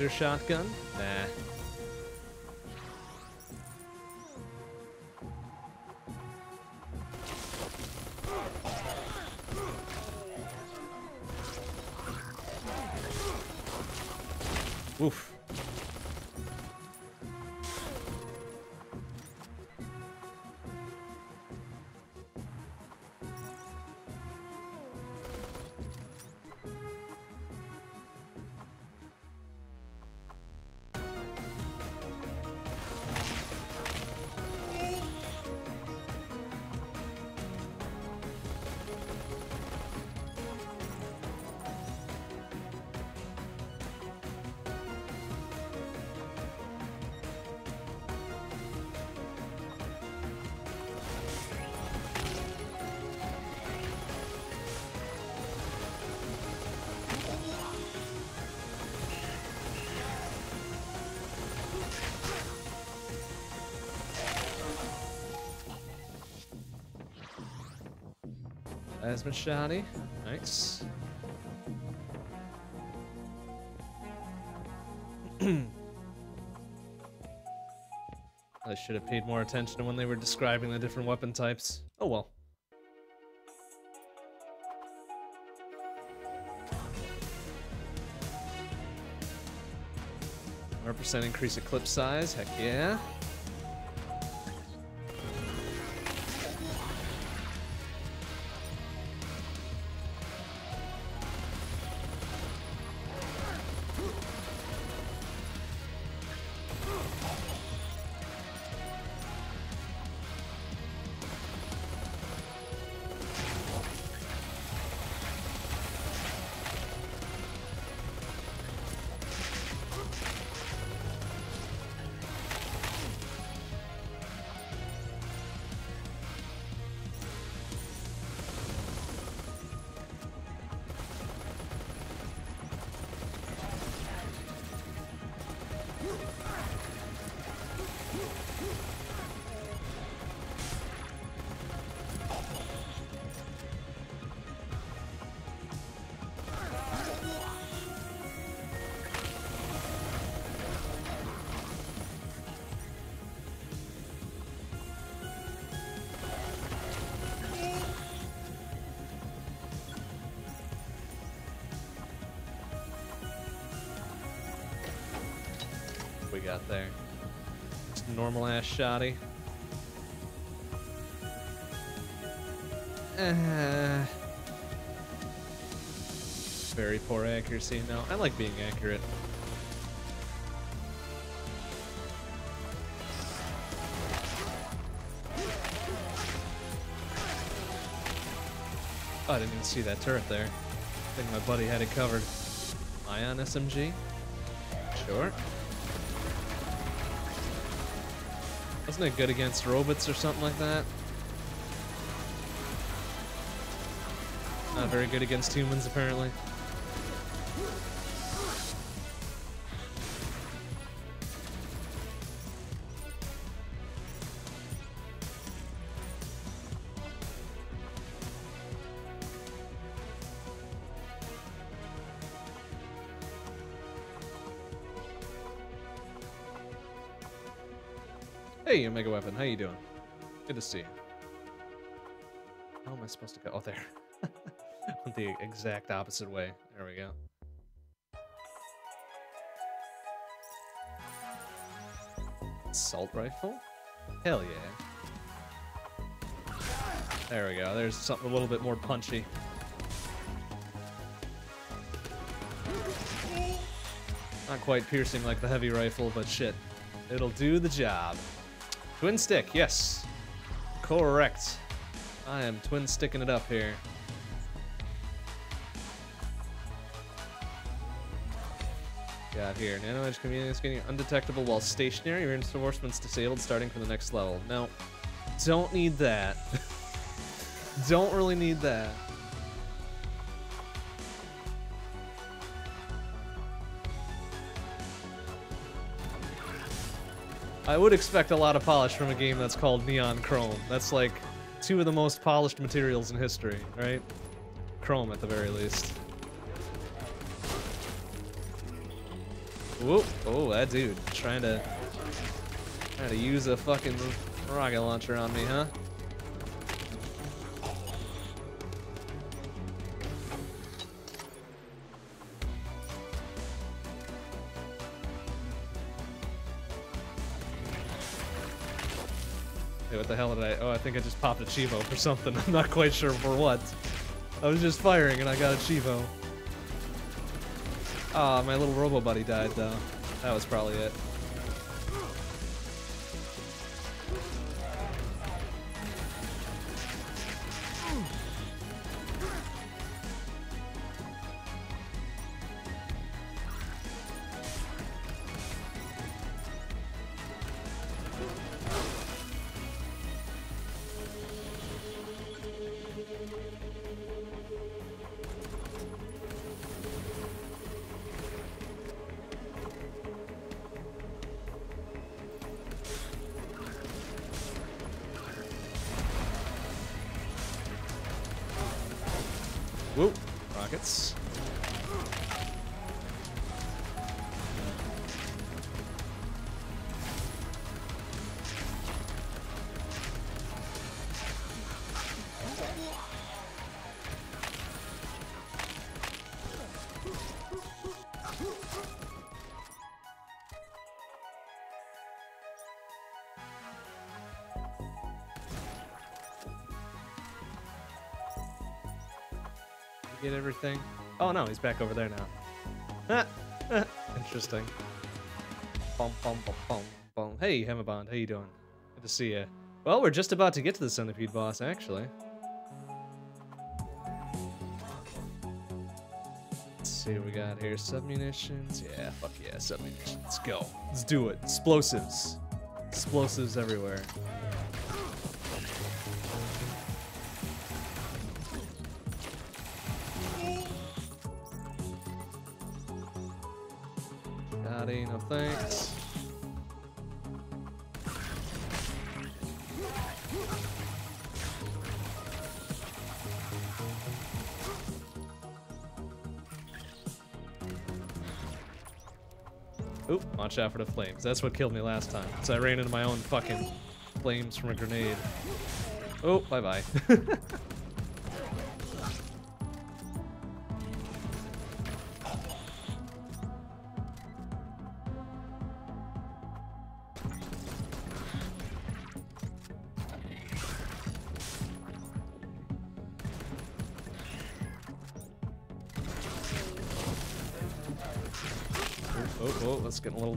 Laser shotgun? Nah. Plasma shoddy. Nice. I should have paid more attention when they were describing the different weapon types. Oh well. percent increase clip size. Heck yeah. Got there? Normal ass shoddy. Uh, very poor accuracy. No, I like being accurate. Oh, I didn't even see that turret there. I think my buddy had it covered. Ion SMG? Sure. Wasn't it good against robots or something like that? Not very good against humans, apparently. Omega Weapon, how you doing? Good to see you. How am I supposed to go? Oh, there. the exact opposite way. There we go. Assault rifle? Hell yeah. There we go. There's something a little bit more punchy. Not quite piercing like the heavy rifle, but shit. It'll do the job. Twin stick, yes. Correct. I am twin sticking it up here. Got here. Nano Edge community is getting undetectable while stationary. Reinforcements disabled starting from the next level. No, don't need that. don't really need that. I would expect a lot of polish from a game that's called Neon Chrome. That's like two of the most polished materials in history, right? Chrome at the very least. Whoop! Oh, that dude trying to trying to use a fucking rocket launcher on me, huh? The hell did I? Oh, I think I just popped a Chivo for something. I'm not quite sure for what. I was just firing and I got a Chivo. Ah, my little Robo Buddy died though. That was probably it. Get everything. Oh no, he's back over there now. Ah, Interesting. Bum, bum, bum, bum, bum. Hey, Hemabond, how you doing? Good to see you. Well, we're just about to get to the centipede boss, actually. Let's see what we got here. Submunitions. Yeah, fuck yeah, submunitions. Let's go. Let's do it. Explosives. Explosives everywhere. Out for the flames. That's what killed me last time. So I ran into my own fucking flames from a grenade. Oh, bye-bye.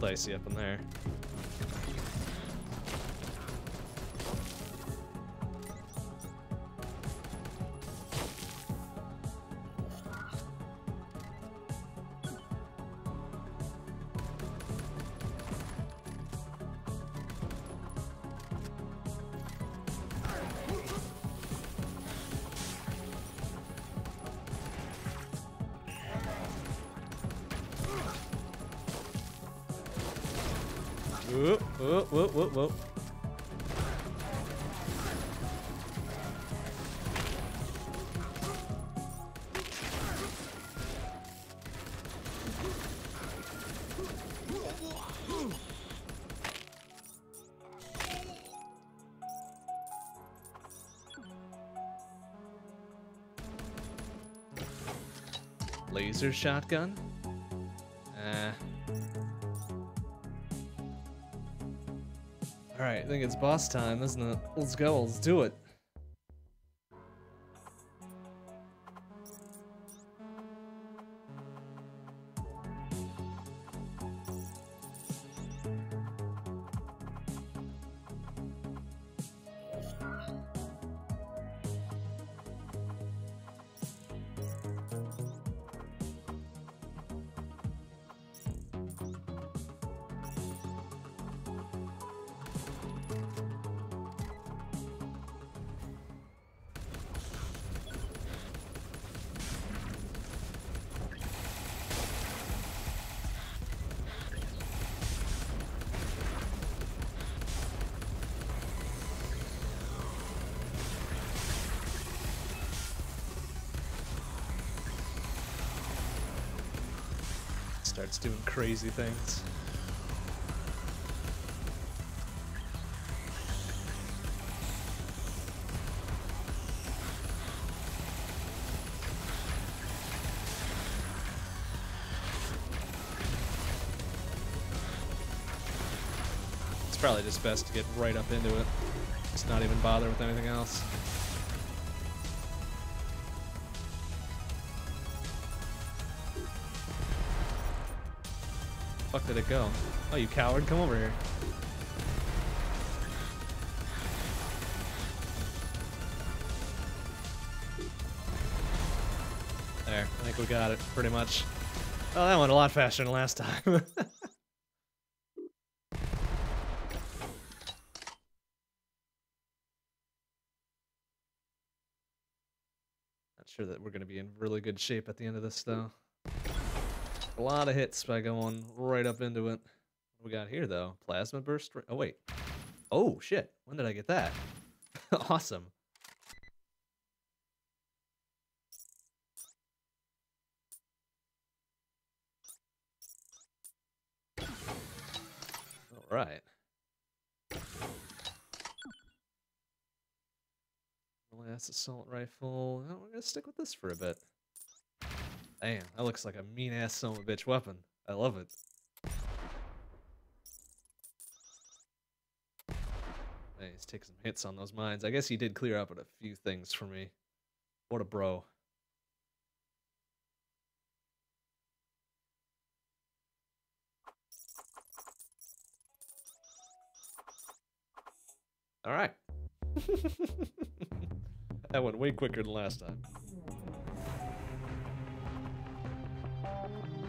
dicey up in there. Laser shotgun? Eh. Alright, I think it's boss time, isn't it? Let's go, let's do it. Crazy things. It's probably just best to get right up into it. Just not even bother with anything else. Did it go? Oh, you coward, come over here. There, I think we got it, pretty much. Oh, that went a lot faster than last time. Not sure that we're going to be in really good shape at the end of this, though. A lot of hits by going right up into it. What we got here, though? Plasma burst. Oh, wait. Oh, shit. When did I get that? awesome. All right. Last assault rifle. Oh, we're going to stick with this for a bit. Damn, that looks like a mean ass son of a bitch weapon. I love it. He's taking some hits on those mines. I guess he did clear up a few things for me. What a bro. All right. that went way quicker than last time. All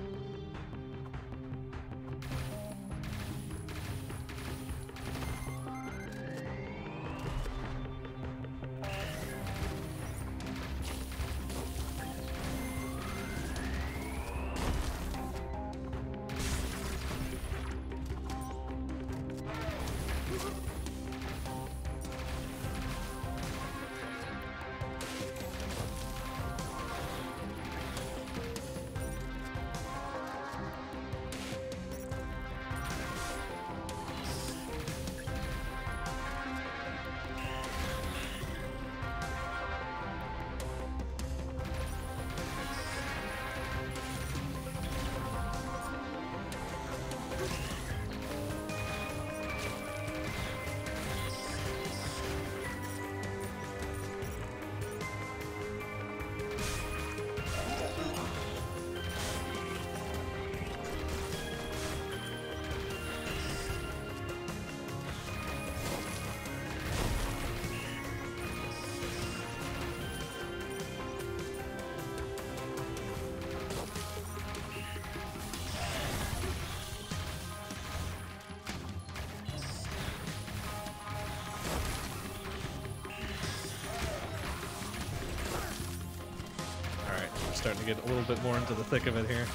starting to get a little bit more into the thick of it here.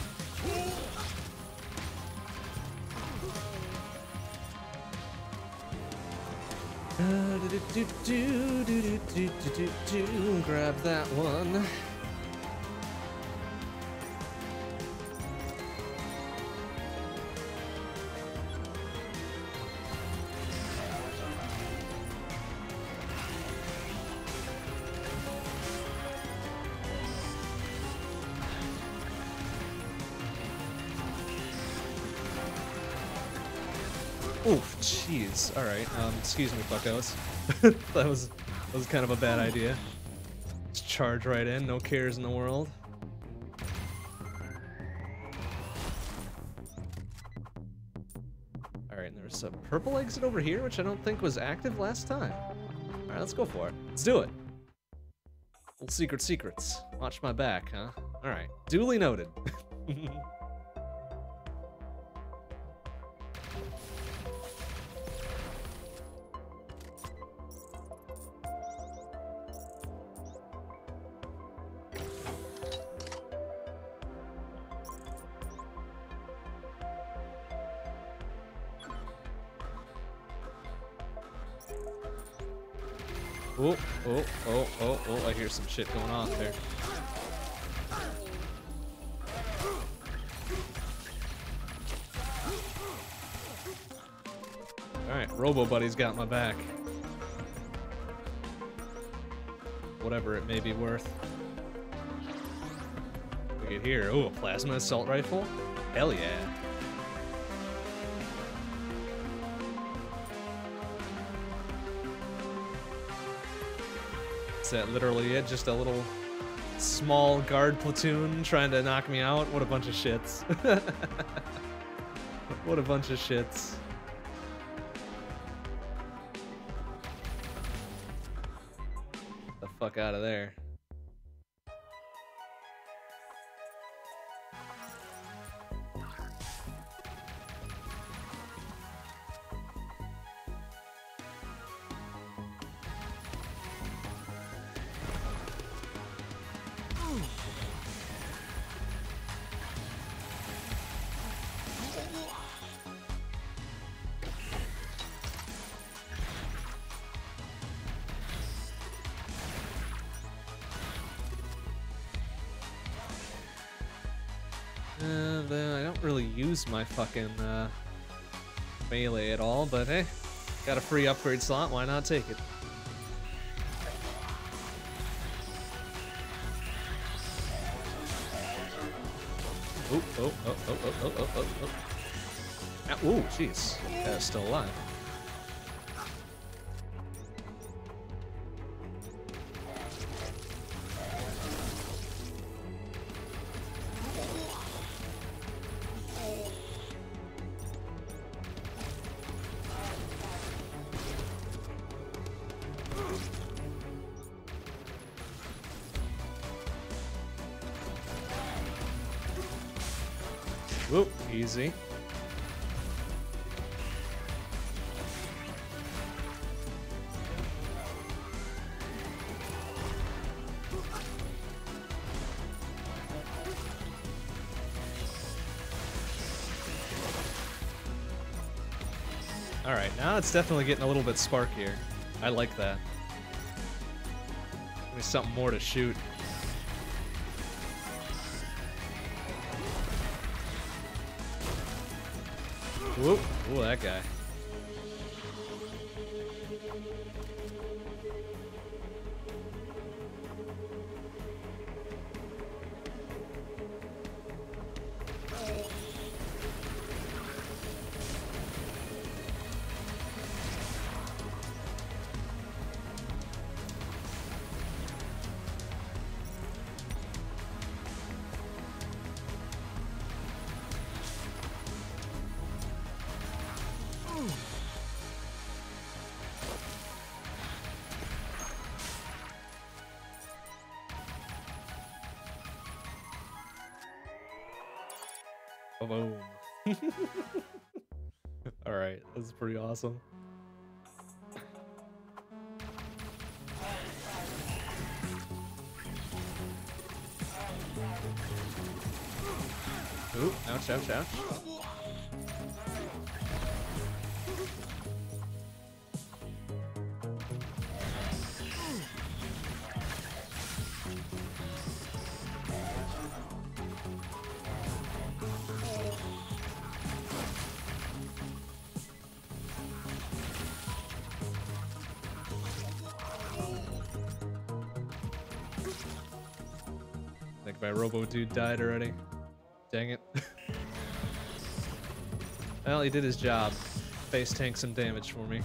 Uh, do-do-do-do-do-do-do-do. Grab that one. Jeez. All right. Um, excuse me, fuckos. that was that was kind of a bad idea. Just charge right in, no cares in the world. All right, and there's a purple exit over here, which I don't think was active last time. All right, let's go for it. Let's do it. Little secret secrets. Watch my back, huh? All right, duly noted. oh, I hear some shit going on there. Alright, Robo Buddy's got my back. Whatever it may be worth. Look at here. Oh, a plasma assault rifle? Hell yeah. Is that literally it? Just a little small guard platoon trying to knock me out? What a bunch of shits. what a bunch of shits. The fuck out of there. Use my fucking uh, melee at all, but hey, got a free upgrade slot, why not take it? Oh, oh, oh, oh, oh, oh, oh, oh, oh. Ah, Ooh, jeez. Guy's still alive. It's definitely getting a little bit sparkier. I like that. Give me something more to shoot. Whoop. Ooh, that guy. Pretty awesome. Ooh, ouch, ouch, ouch. Robo dude died already. Dang it. well, he did his job. Face tank some damage for me.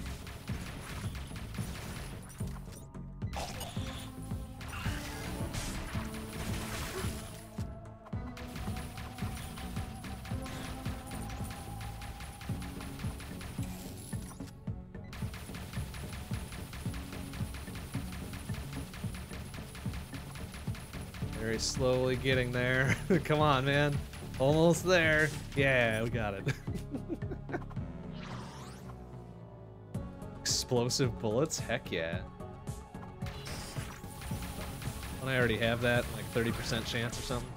Slowly getting there. Come on, man. Almost there. Yeah, we got it. Explosive bullets? Heck yeah. Don't I already have that? Like 30% chance or something?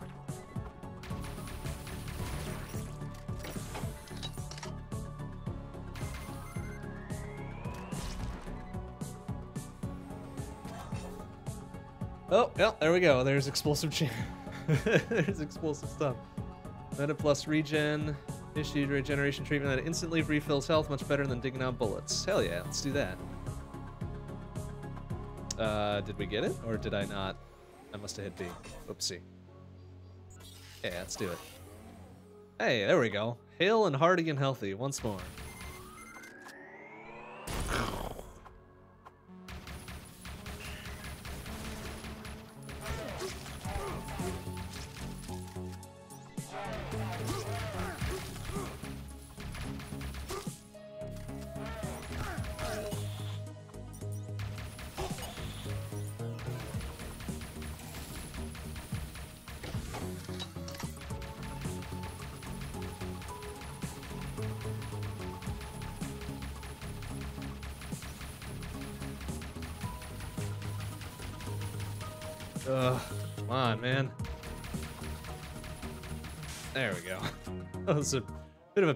Oh, there we go. There's explosive cha- There's explosive stuff. Meta plus regen, issued regeneration treatment that instantly refills health, much better than digging out bullets. Hell yeah, let's do that. Uh, did we get it? Or did I not? I must have hit B. Oopsie. Yeah, let's do it. Hey, there we go. Hale and hearty and healthy once more.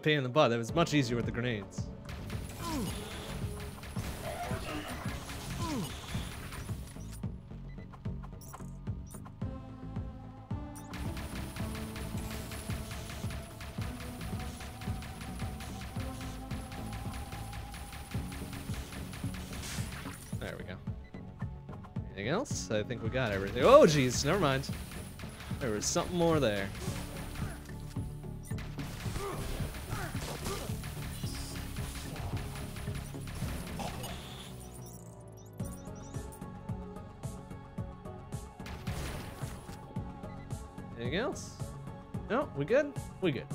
pain in the butt. That was much easier with the grenades. There we go. Anything else? I think we got everything. Oh, jeez, never mind. There was something more there. We good.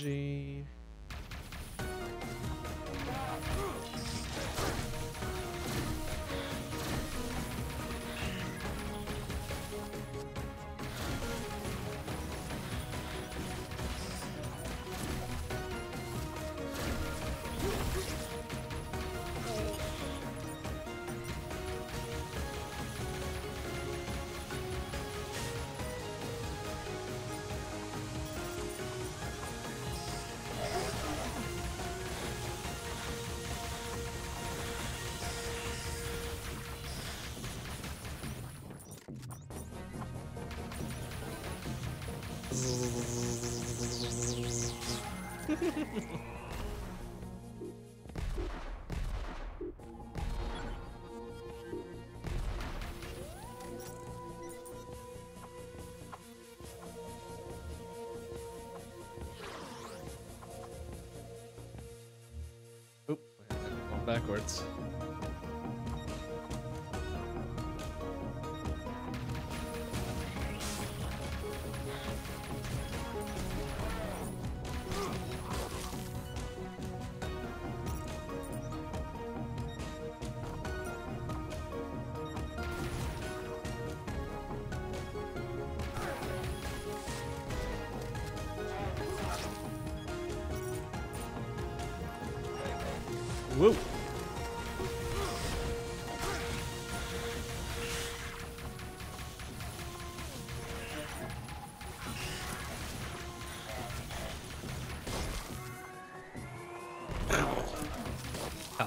There's backwards.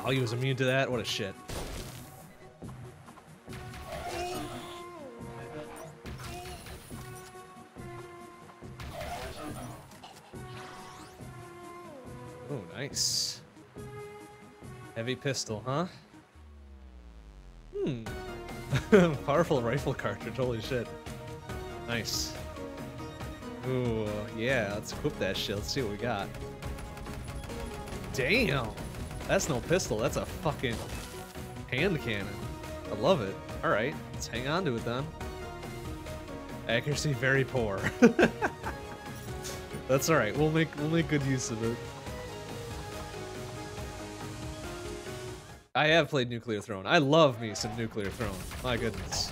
Oh, he was immune to that? What a shit. Oh, nice. Heavy pistol, huh? Hmm. Powerful rifle cartridge, holy shit. Nice. Ooh, yeah, let's equip that shit. Let's see what we got. Damn! That's no pistol, that's a fucking hand cannon. I love it. Alright, let's hang on to it then. Accuracy very poor. that's alright, we'll make we'll make good use of it. I have played Nuclear Throne. I love me some Nuclear Throne. My goodness.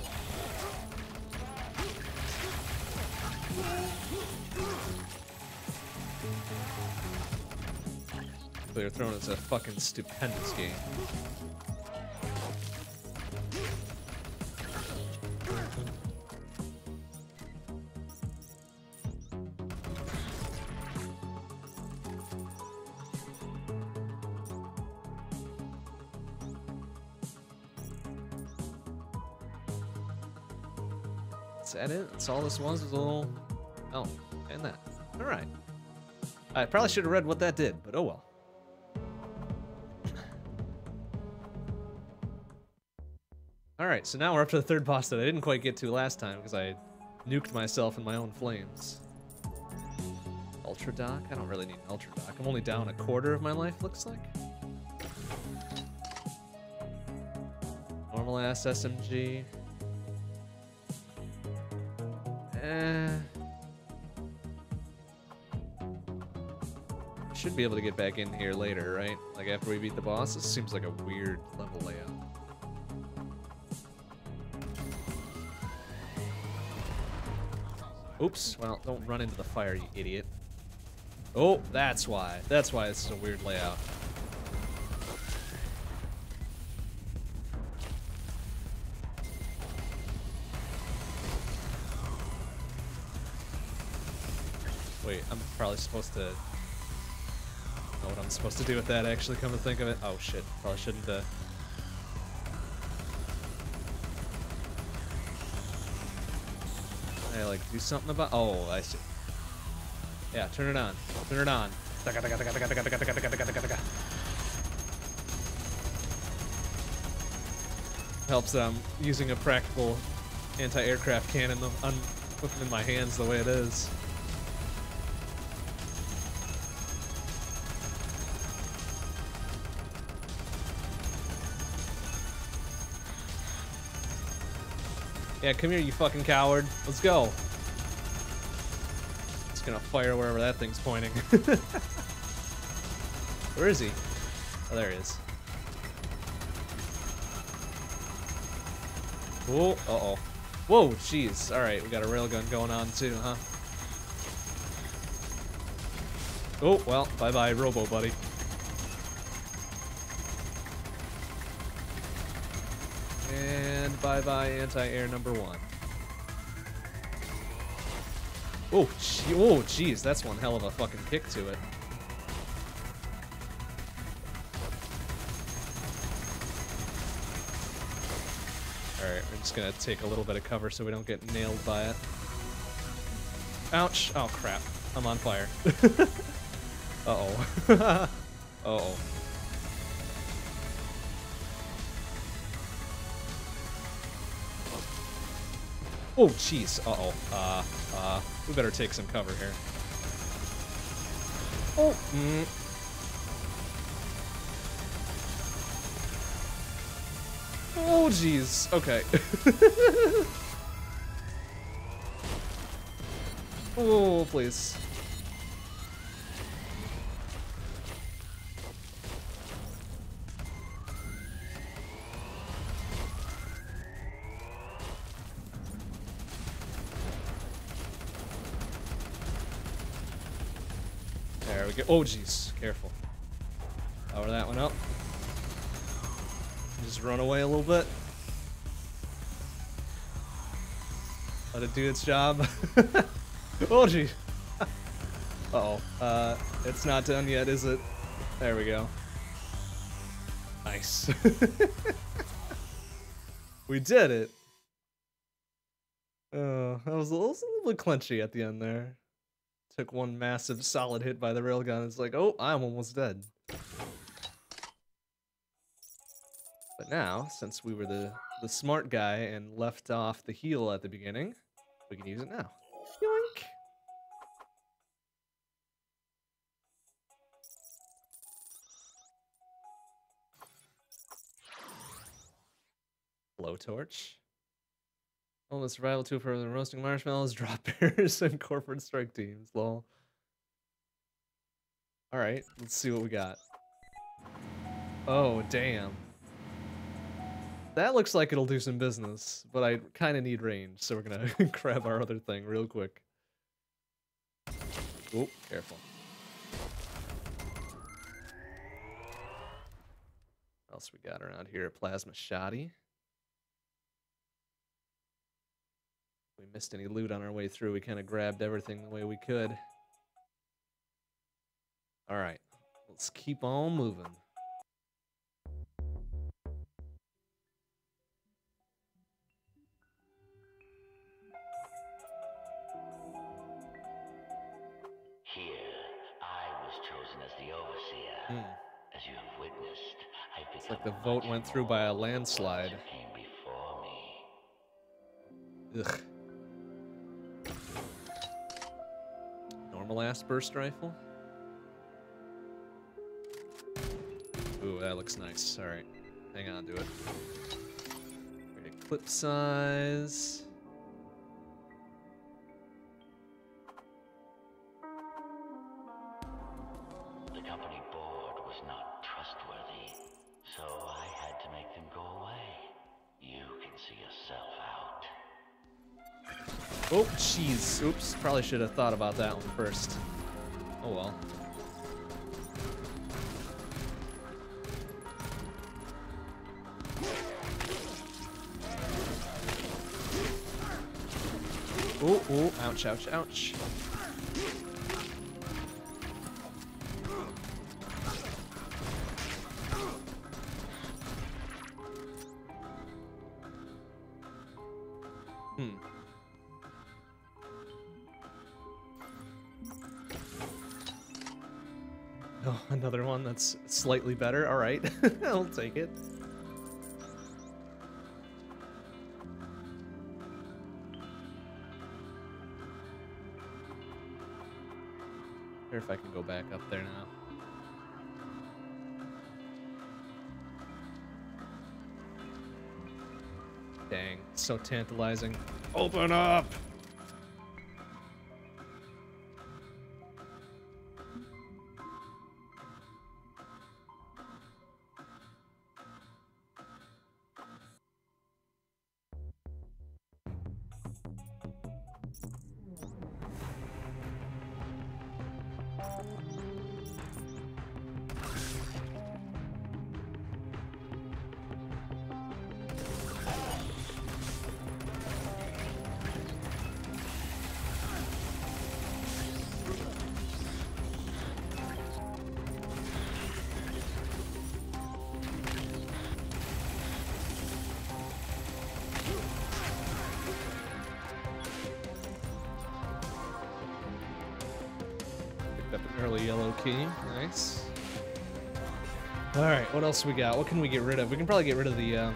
Nuclear Throne is a fucking stupendous game. Is that it? That's all this was? Was a little. Oh, and that. All right. I probably should have read what that did, but oh well. Alright, so now we're up to the third boss that I didn't quite get to last time because I nuked myself in my own flames. Ultra Doc? I don't really need an Ultra Doc. I'm only down a quarter of my life, looks like. Normal ass SMG. Eh. Should be able to get back in here later, right? Like after we beat the boss? This seems like a weird level layout. Oops, well, don't run into the fire, you idiot. Oh, that's why. That's why is a weird layout. Wait, I'm probably supposed to know what I'm supposed to do with that, actually, come to think of it. Oh, shit. Probably shouldn't, uh... do something about... Oh, I see. Yeah, turn it on. Turn it on. Helps that I'm using a practical anti-aircraft cannon on, with in my hands the way it is. Yeah, come here, you fucking coward. Let's go. Gonna fire wherever that thing's pointing. Where is he? Oh, there he is. Whoa, uh-oh. Whoa, jeez. Alright, we got a railgun going on too, huh? Oh, well, bye-bye, Robo Buddy. And bye-bye anti-air number one. Oh, gee, oh, jeez, that's one hell of a fucking kick to it. Alright, we're just gonna take a little bit of cover so we don't get nailed by it. Ouch! Oh crap, I'm on fire. Uh-oh. Uh-oh. Oh, jeez. Uh-oh. Uh, uh, we better take some cover here. Oh, mm. Oh, jeez. Okay. oh, please. We go. Oh, jeez. Careful. Power that one up. Just run away a little bit. Let it do its job. oh, gee. Uh-oh. Uh, it's not done yet, is it? There we go. Nice. we did it. Oh, that was a little, a little bit clenchy at the end there. Took one massive solid hit by the railgun. It's like, oh, I'm almost dead. But now, since we were the, the smart guy and left off the heal at the beginning, we can use it now. Yoink! Blowtorch. Oh, the survival tool for the roasting marshmallows, drop bears, and corporate strike teams. Lol. All right, let's see what we got. Oh, damn. That looks like it'll do some business, but I kind of need range, so we're gonna grab our other thing real quick. Oh, careful. What else we got around here? Plasma shoddy. We missed any loot on our way through. We kind of grabbed everything the way we could. All right, let's keep on moving. Here, I as the overseer. Hmm. As you have witnessed, It's like the vote went through by a landslide. who came before me. Ugh. Normal ass burst rifle. Ooh, that looks nice. All right, hang on to it. Clip size. Oops. Probably should have thought about that one first. Oh well. Oh, oh, ouch, ouch, ouch. Slightly better. All right, I'll take it. Or if I can go back up there now. Dang, so tantalizing. Open up! Else we got? What can we get rid of? We can probably get rid of the, um...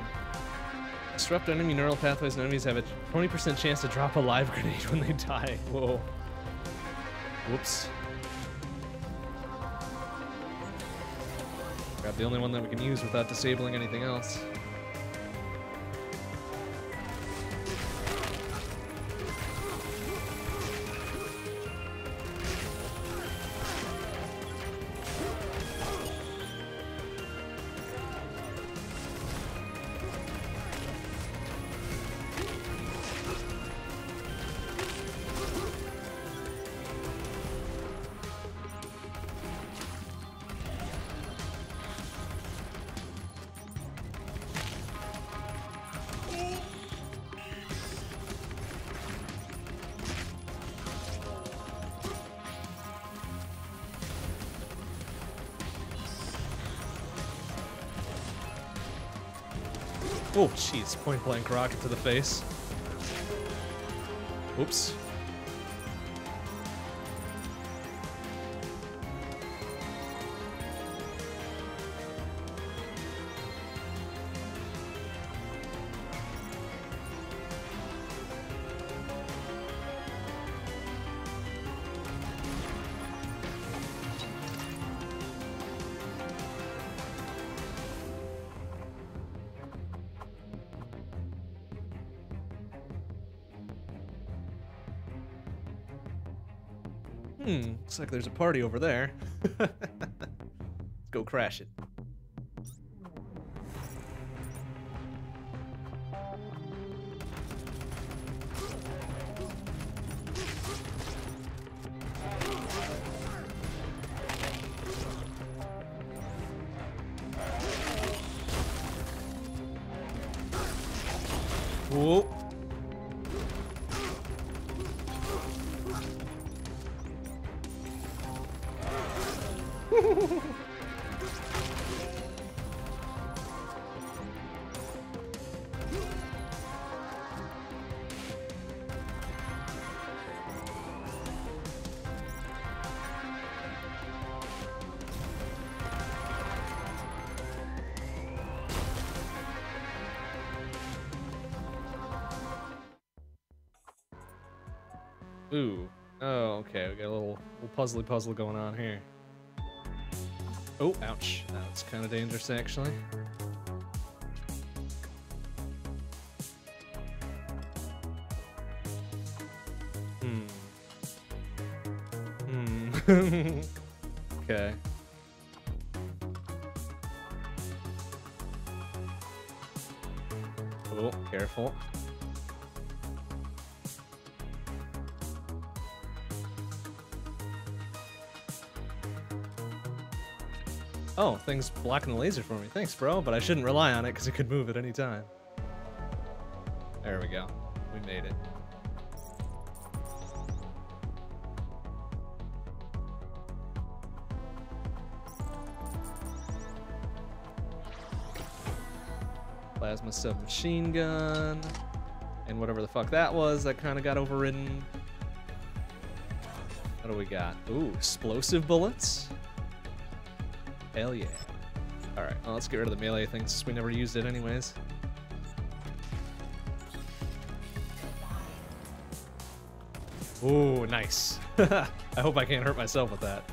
Disrupt enemy neural pathways and enemies have a 20% chance to drop a live grenade when they die. Whoa. Whoops. Grab the only one that we can use without disabling anything else. Point blank rocket to the face. Oops. Looks like there's a party over there. Let's go crash it. Puzzly puzzle going on here. Oh, ouch. That's kind of dangerous, actually. Hmm. Hmm. Thing's blocking the laser for me. Thanks, bro, but I shouldn't rely on it because it could move at any time. There we go. We made it. Plasma submachine gun. And whatever the fuck that was, that kind of got overridden. What do we got? Ooh, explosive bullets. Hell yeah. Well, let's get rid of the melee thing since we never used it anyways. Ooh, nice. I hope I can't hurt myself with that.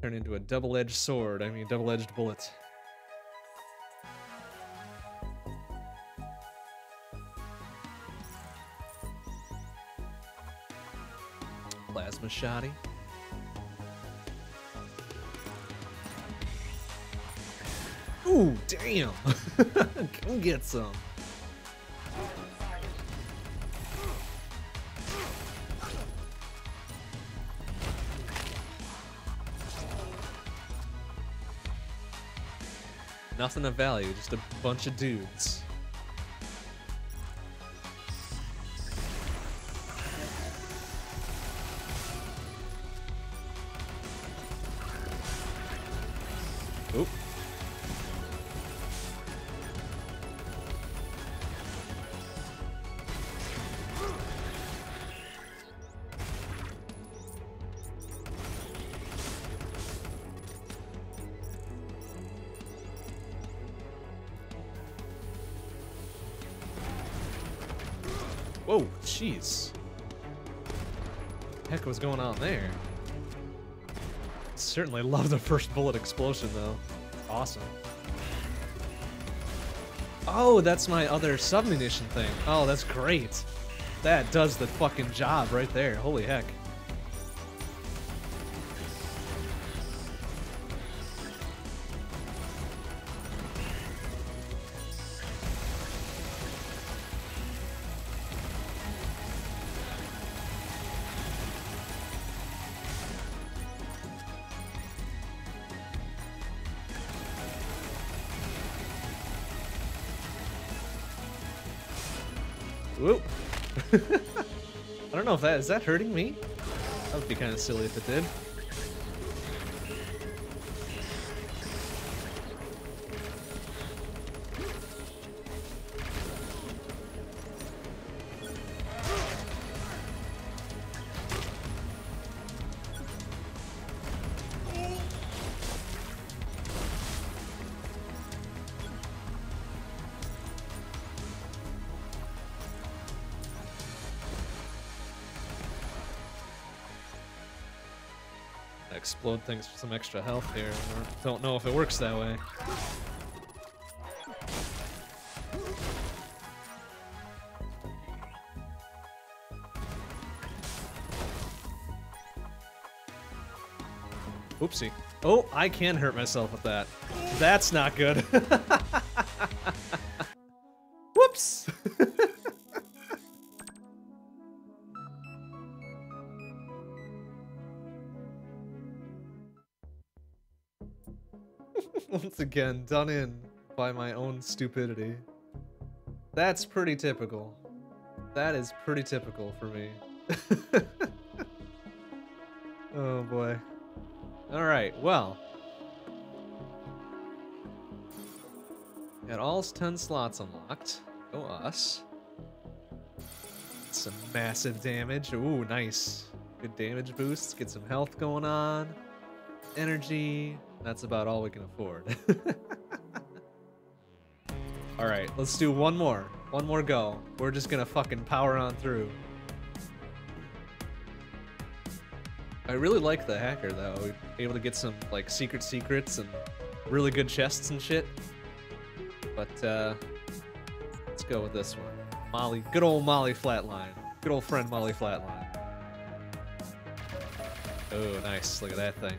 Turn into a double-edged sword, I mean double-edged bullet. Plasma shoddy. Ooh, damn! Come get some. Nothing of value, just a bunch of dudes. Oop. Whoa, jeez. Heck was going on there? Certainly love the first bullet explosion though. Awesome. Oh, that's my other submunition thing. Oh, that's great. That does the fucking job right there. Holy heck. I don't know if that is that hurting me? That would be kind of silly if it did. Things for some extra health here. I don't know if it works that way. Oopsie. Oh, I can hurt myself with that. That's not good. again, done in by my own stupidity. That's pretty typical. That is pretty typical for me. oh boy. Alright, well. Got all 10 slots unlocked. Go us. Some massive damage. Ooh, nice. Good damage boosts. Get some health going on. Energy. That's about all we can afford. Alright, let's do one more. One more go. We're just gonna fucking power on through. I really like the hacker though. Able to get some like secret secrets and really good chests and shit. But uh let's go with this one. Molly, good old Molly Flatline. Good old friend Molly Flatline. Oh, nice. Look at that thing.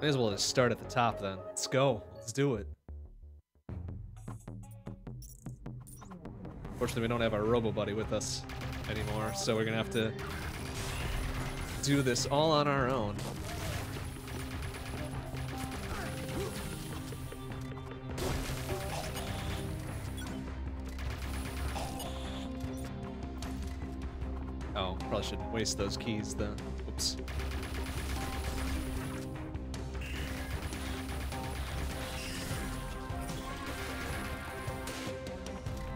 May as well just start at the top then. Let's go. Let's do it. Fortunately, we don't have our Robo Buddy with us anymore, so we're gonna have to do this all on our own. Oh, probably shouldn't waste those keys then. Oops.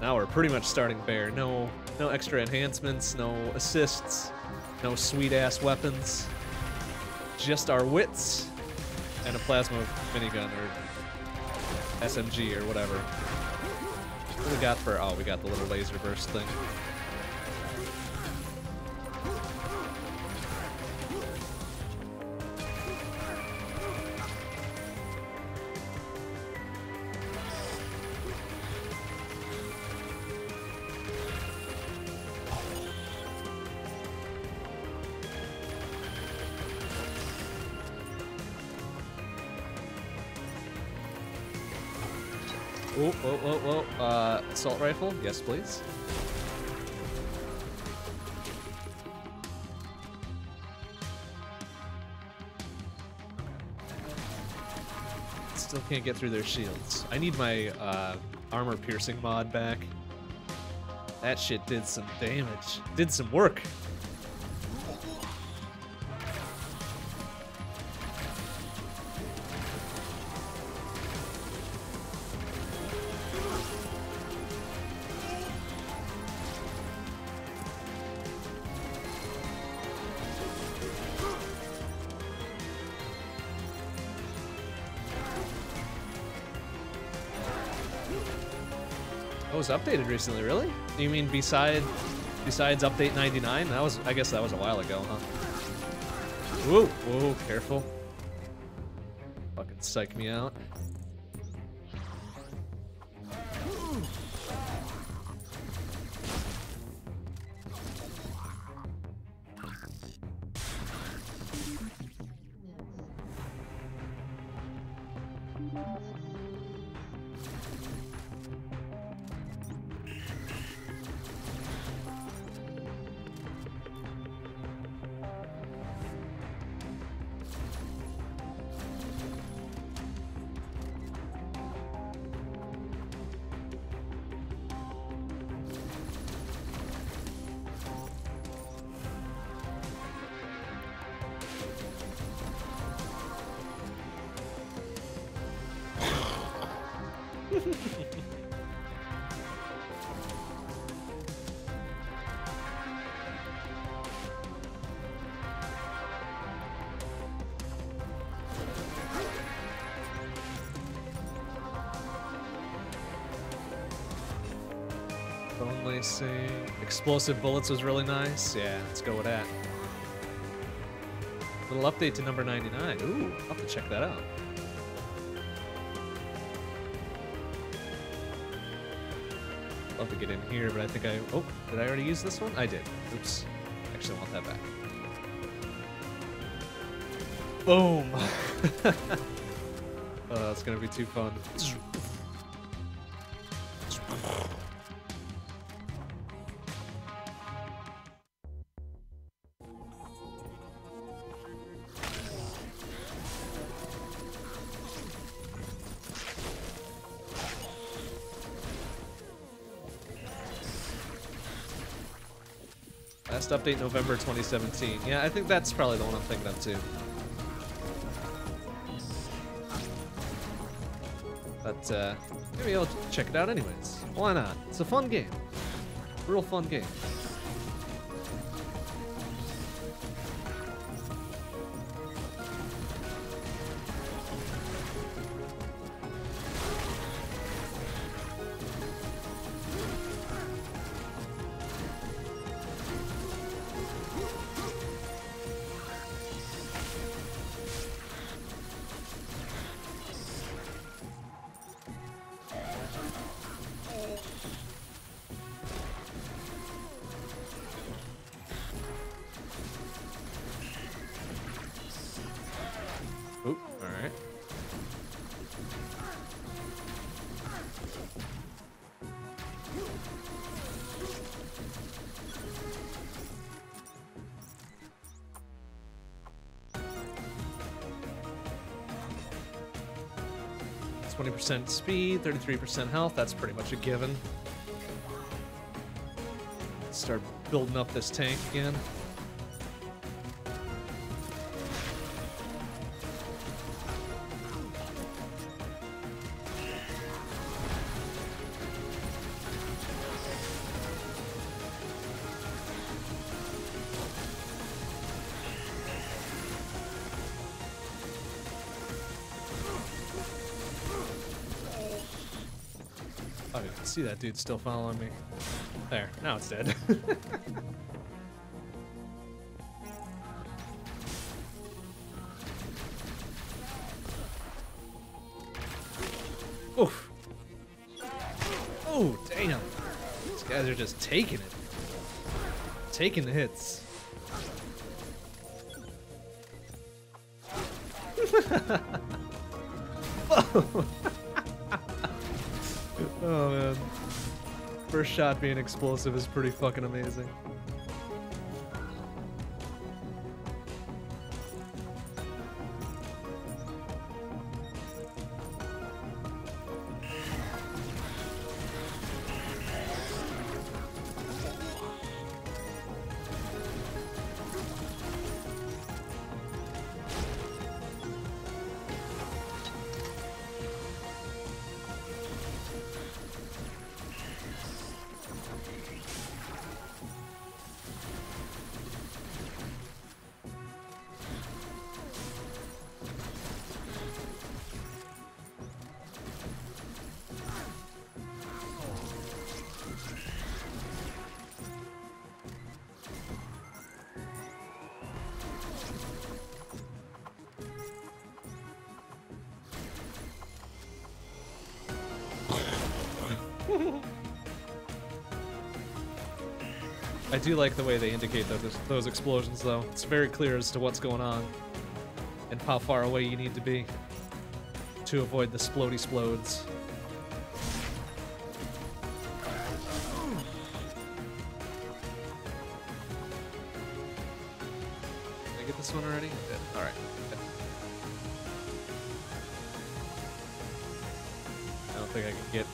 Now we're pretty much starting bare. No, no extra enhancements, no assists, no sweet ass weapons. Just our wits and a plasma minigun or SMG or whatever. What we got for? Oh, we got the little laser burst thing. Yes, please. Still can't get through their shields. I need my uh, armor piercing mod back. That shit did some damage. Did some work. Updated recently, really? You mean beside, besides update 99? That was, I guess that was a while ago, huh? Whoa, whoa, careful. Fucking psych me out. Explosive bullets was really nice. Yeah, let's go with that. Little update to number 99. Ooh, I'll have to check that out. Love to get in here, but I think I... Oh, did I already use this one? I did. Oops. Actually, I want that back. Boom! oh, that's gonna be too fun. Update November 2017. Yeah, I think that's probably the one I'm thinking of too. But uh, maybe I'll check it out anyways. Why not? It's a fun game. Real fun game. 20% speed, 33% health. That's pretty much a given. Start building up this tank again. See that dude still following me. There, now it's dead. Oof. Oh, damn. These guys are just taking it. Taking the hits. Oh. Oh man. First shot being explosive is pretty fucking amazing. Like the way they indicate those, those explosions, though. It's very clear as to what's going on and how far away you need to be to avoid the splody splodes. Did I get this one already? Good. All right. I don't think I can get.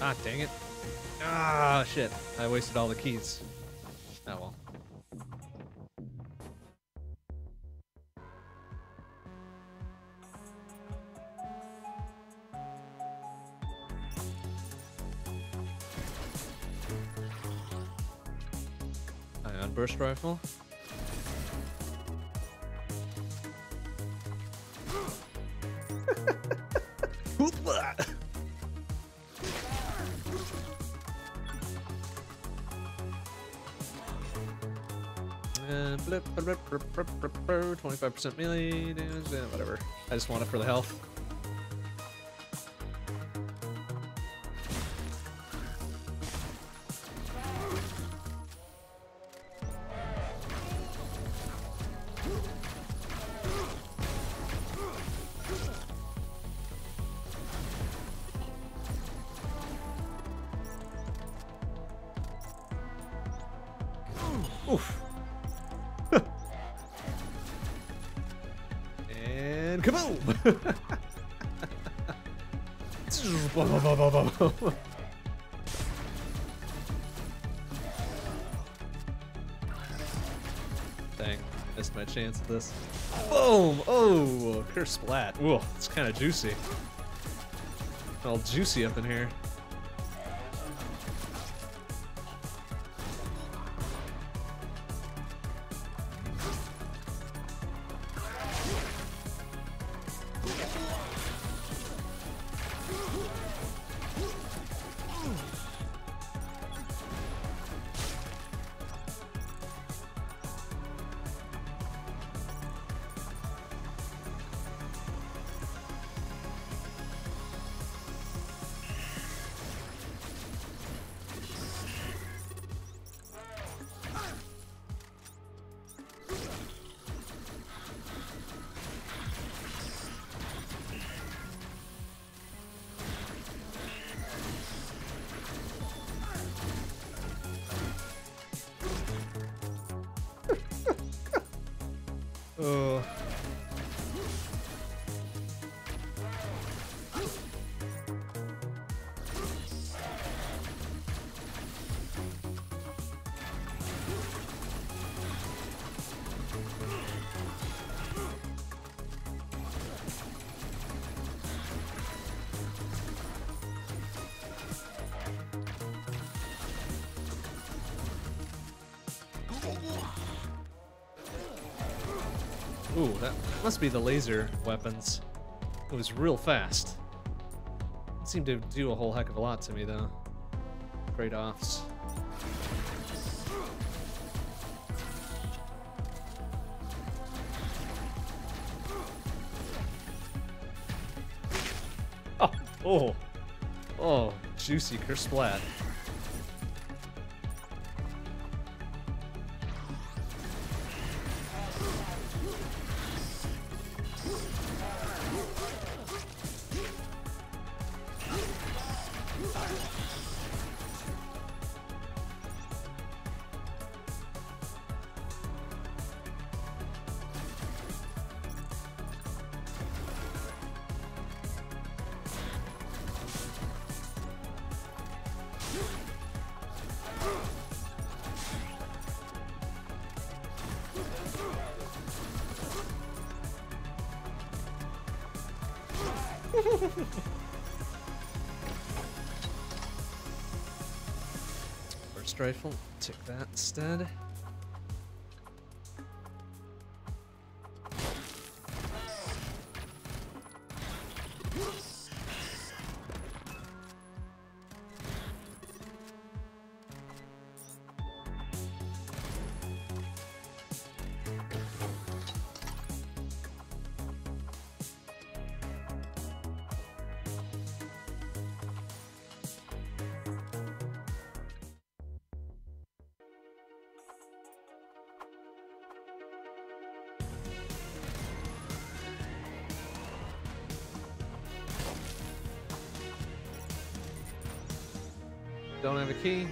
Ah, dang it. Ah, shit. I wasted all the keys. Rifle. And blip, blip, blip, blip, blip, blip, 25% melee damage, eh, whatever. I just want it for the health. This. Boom! Oh, curse splat. Ooh, it's kind of juicy. All juicy up in here. Ooh, that must be the laser weapons. It was real fast. It seemed to do a whole heck of a lot to me, though. Trade-offs. Oh, oh, oh, juicy kersplat. First rifle, take that instead.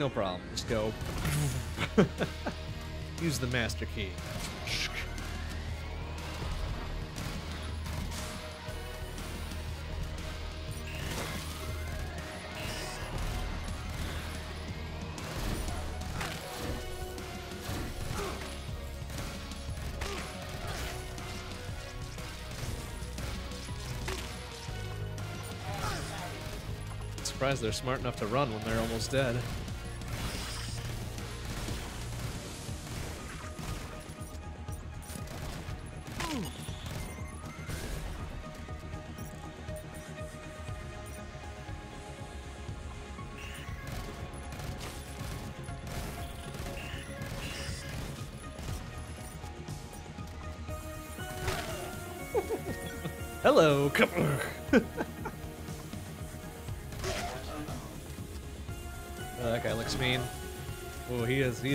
No problem. Just go. Use the master key. Surprised they're smart enough to run when they're almost dead.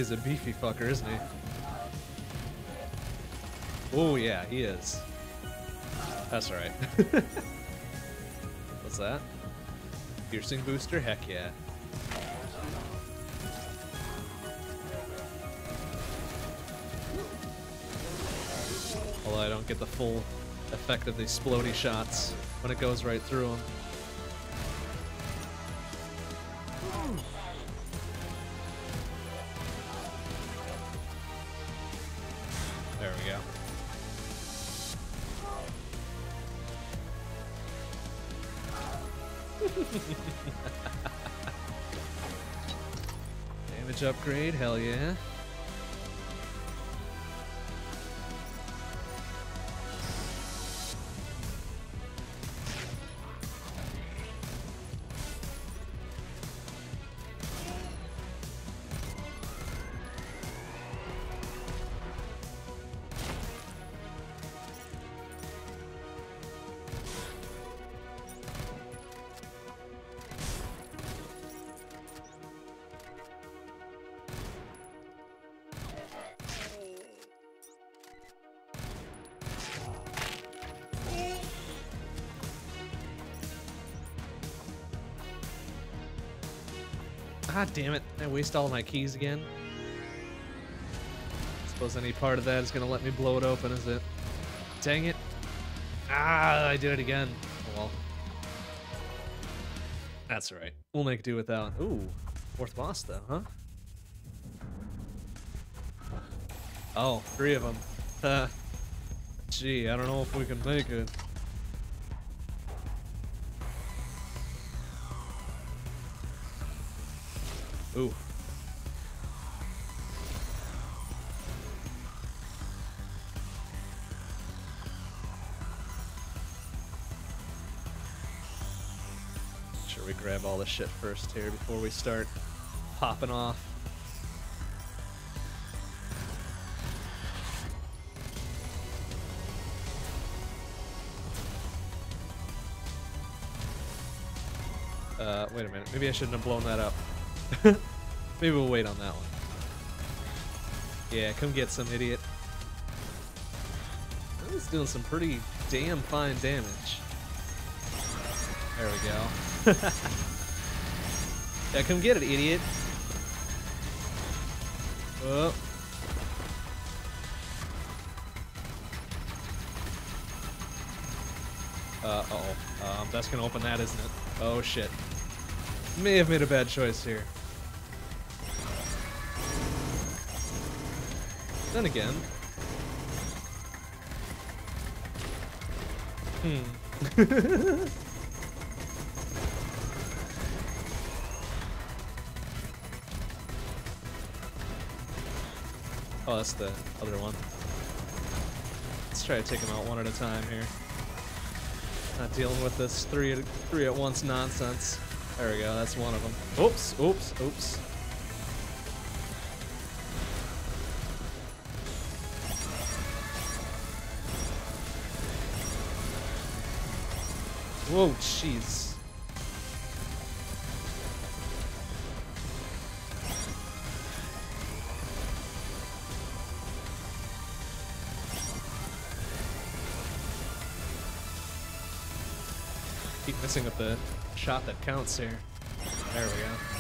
Is a beefy fucker, isn't he? Oh yeah, he is. That's alright. What's that? Piercing booster? Heck yeah. Although I don't get the full effect of the explodey shots when it goes right through them. Damn it. I waste all my keys again. I Suppose any part of that is gonna let me blow it open, is it? Dang it. Ah, I did it again. Oh well. That's alright. We'll make do without. Ooh, fourth boss though, huh? Oh, three of them. Gee, I don't know if we can make it. Ooh. Sure we grab all the shit first here before we start popping off. Uh, wait a minute. Maybe I shouldn't have blown that up. Maybe we'll wait on that one. Yeah, come get some idiot. Was doing some pretty damn fine damage. There we go. yeah, come get it, idiot. Oh. Uh, uh oh. Um, that's gonna open that, isn't it? Oh shit. May have made a bad choice here. Then again. Hmm. oh, that's the other one. Let's try to take them out one at a time here. Not dealing with this three at, three at once nonsense. There we go, that's one of them. Oops, oops, oops. Whoa, jeez. Keep missing up the shot that counts here. There we go.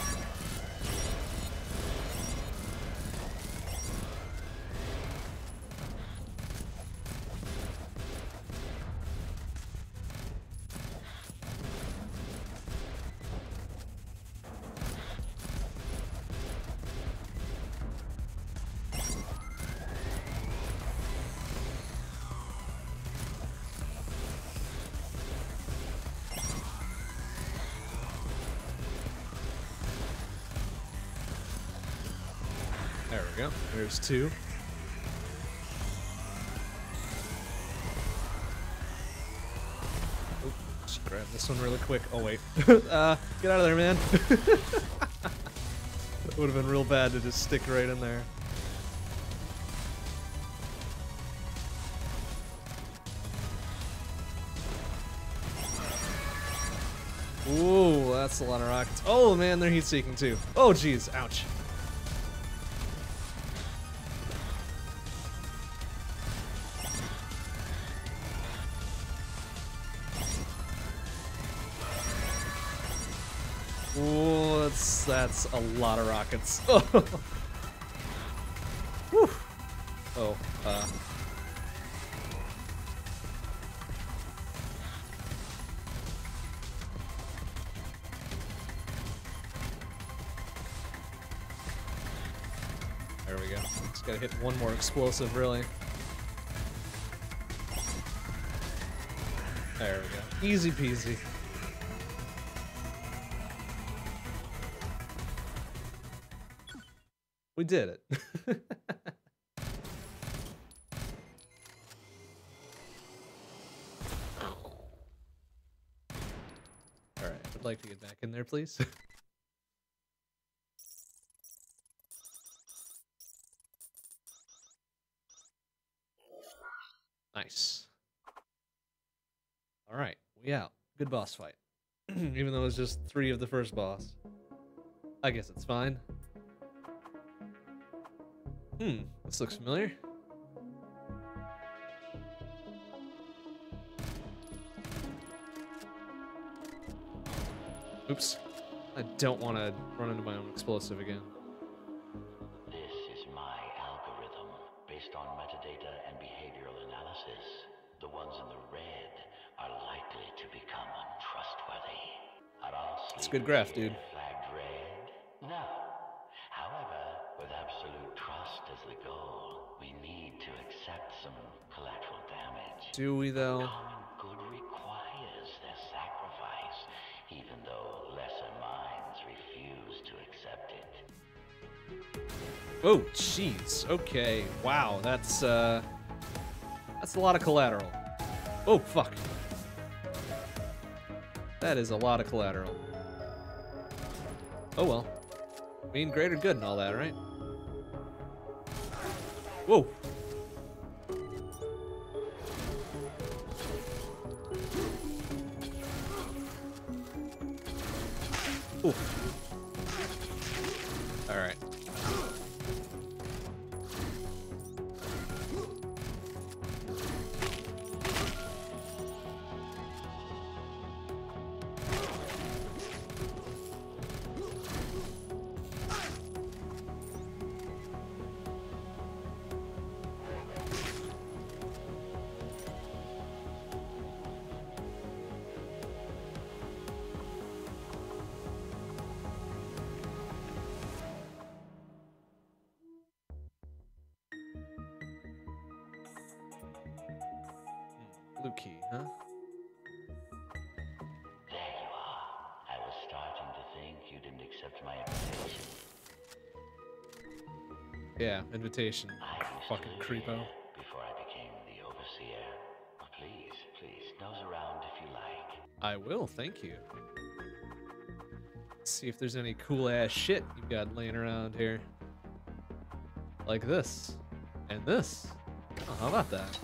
There's two. Just grab this one really quick. Oh wait. uh, get out of there, man. It would have been real bad to just stick right in there. Ooh, that's a lot of rockets. Oh man, they're heat seeking too. Oh jeez, ouch. That's a lot of rockets. Oh, uh. There we go. Just gotta hit one more explosive, really. There we go. Easy peasy. Did it. All right, I'd like to get back in there, please. nice. All right, we out. Good boss fight. Even though it's just three of the first boss. I guess it's fine. Hmm, this looks familiar. Oops. I don't want to run into my own explosive again. This is my algorithm based on metadata and behavioral analysis. The ones in the red are likely to become untrustworthy. It's a good graph, dude. Do we though? Good requires their sacrifice, even though lesser minds refuse to accept it. Oh, jeez. Okay. Wow, that's uh that's a lot of collateral. Oh, fuck. That is a lot of collateral. Oh well. Mean greater good and all that, right? Invitation. I used Fucking creepo. Before I became the overseer. Please, please, nose around if you like. I will, thank you. Let's see if there's any cool ass shit you've got laying around here. Like this. And this. Oh, how about that?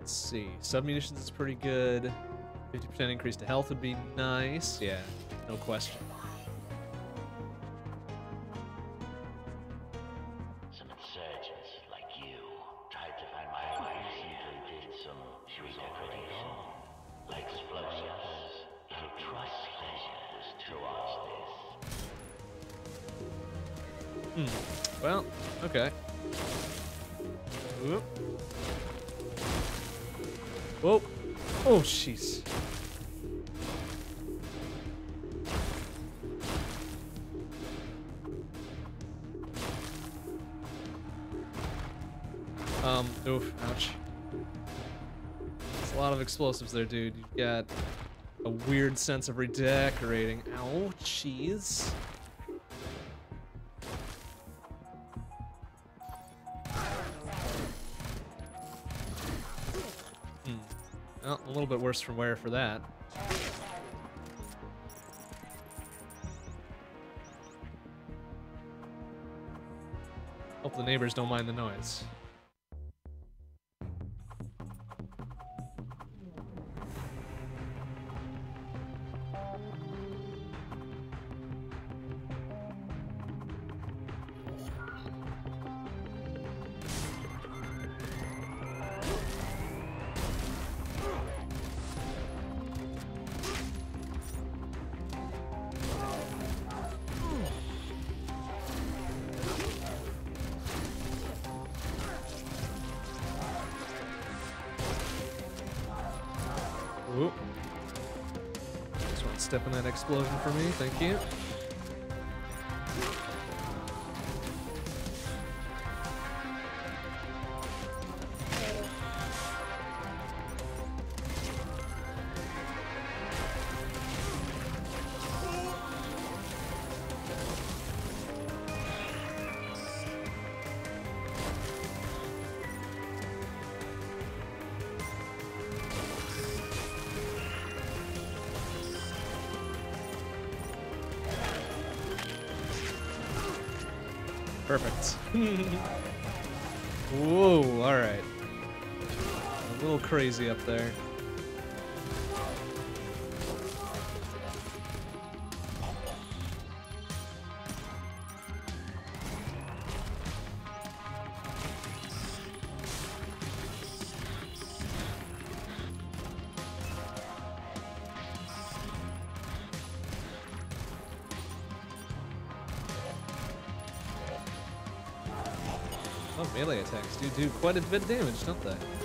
Let's see. Submunitions is pretty good. 50% increase to health would be nice. Yeah, no question. There, dude. You've got a weird sense of redecorating. Ow, jeez. Hmm. Well, a little bit worse for wear for that. Hope the neighbors don't mind the noise. Explosion for me, thank you. Perfect. Whoa, alright. A little crazy up there. Quite a bit of damage, don't they?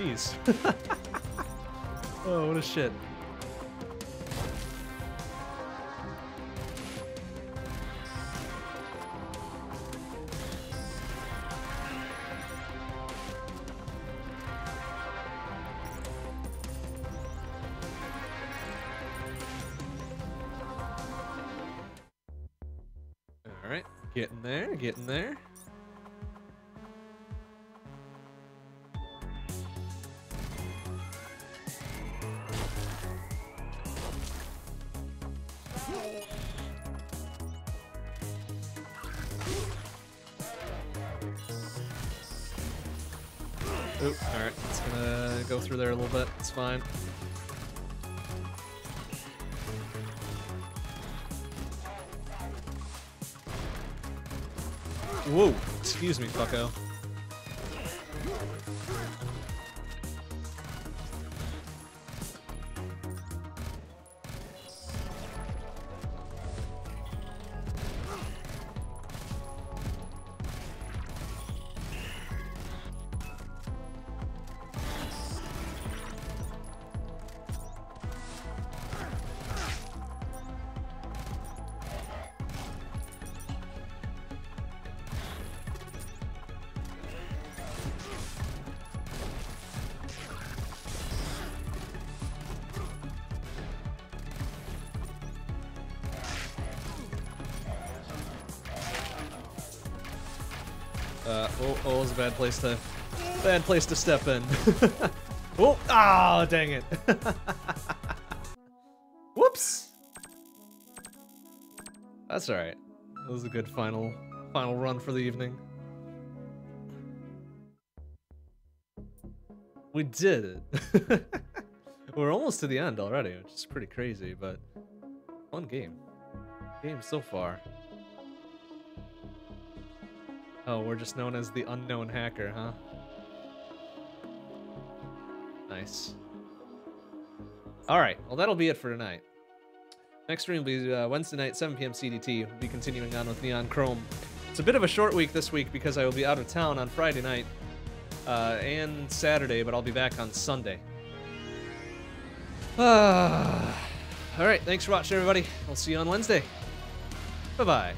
Jeez. oh, what a shit. It's fine. Whoa, excuse me, fucko. Oh, oh, it was a bad place to, bad place to step in. oh, ah, dang it. Whoops. That's all right. That was a good final, final run for the evening. We did it. We're almost to the end already, which is pretty crazy, but fun game. Game so far. Oh, we're just known as the unknown hacker, huh? Nice. Alright, well that'll be it for tonight. Next stream will be uh, Wednesday night, 7 p.m. CDT. We'll be continuing on with Neon Chrome. It's a bit of a short week this week because I will be out of town on Friday night uh, and Saturday, but I'll be back on Sunday. Alright, thanks for watching, everybody. I'll see you on Wednesday. Bye-bye.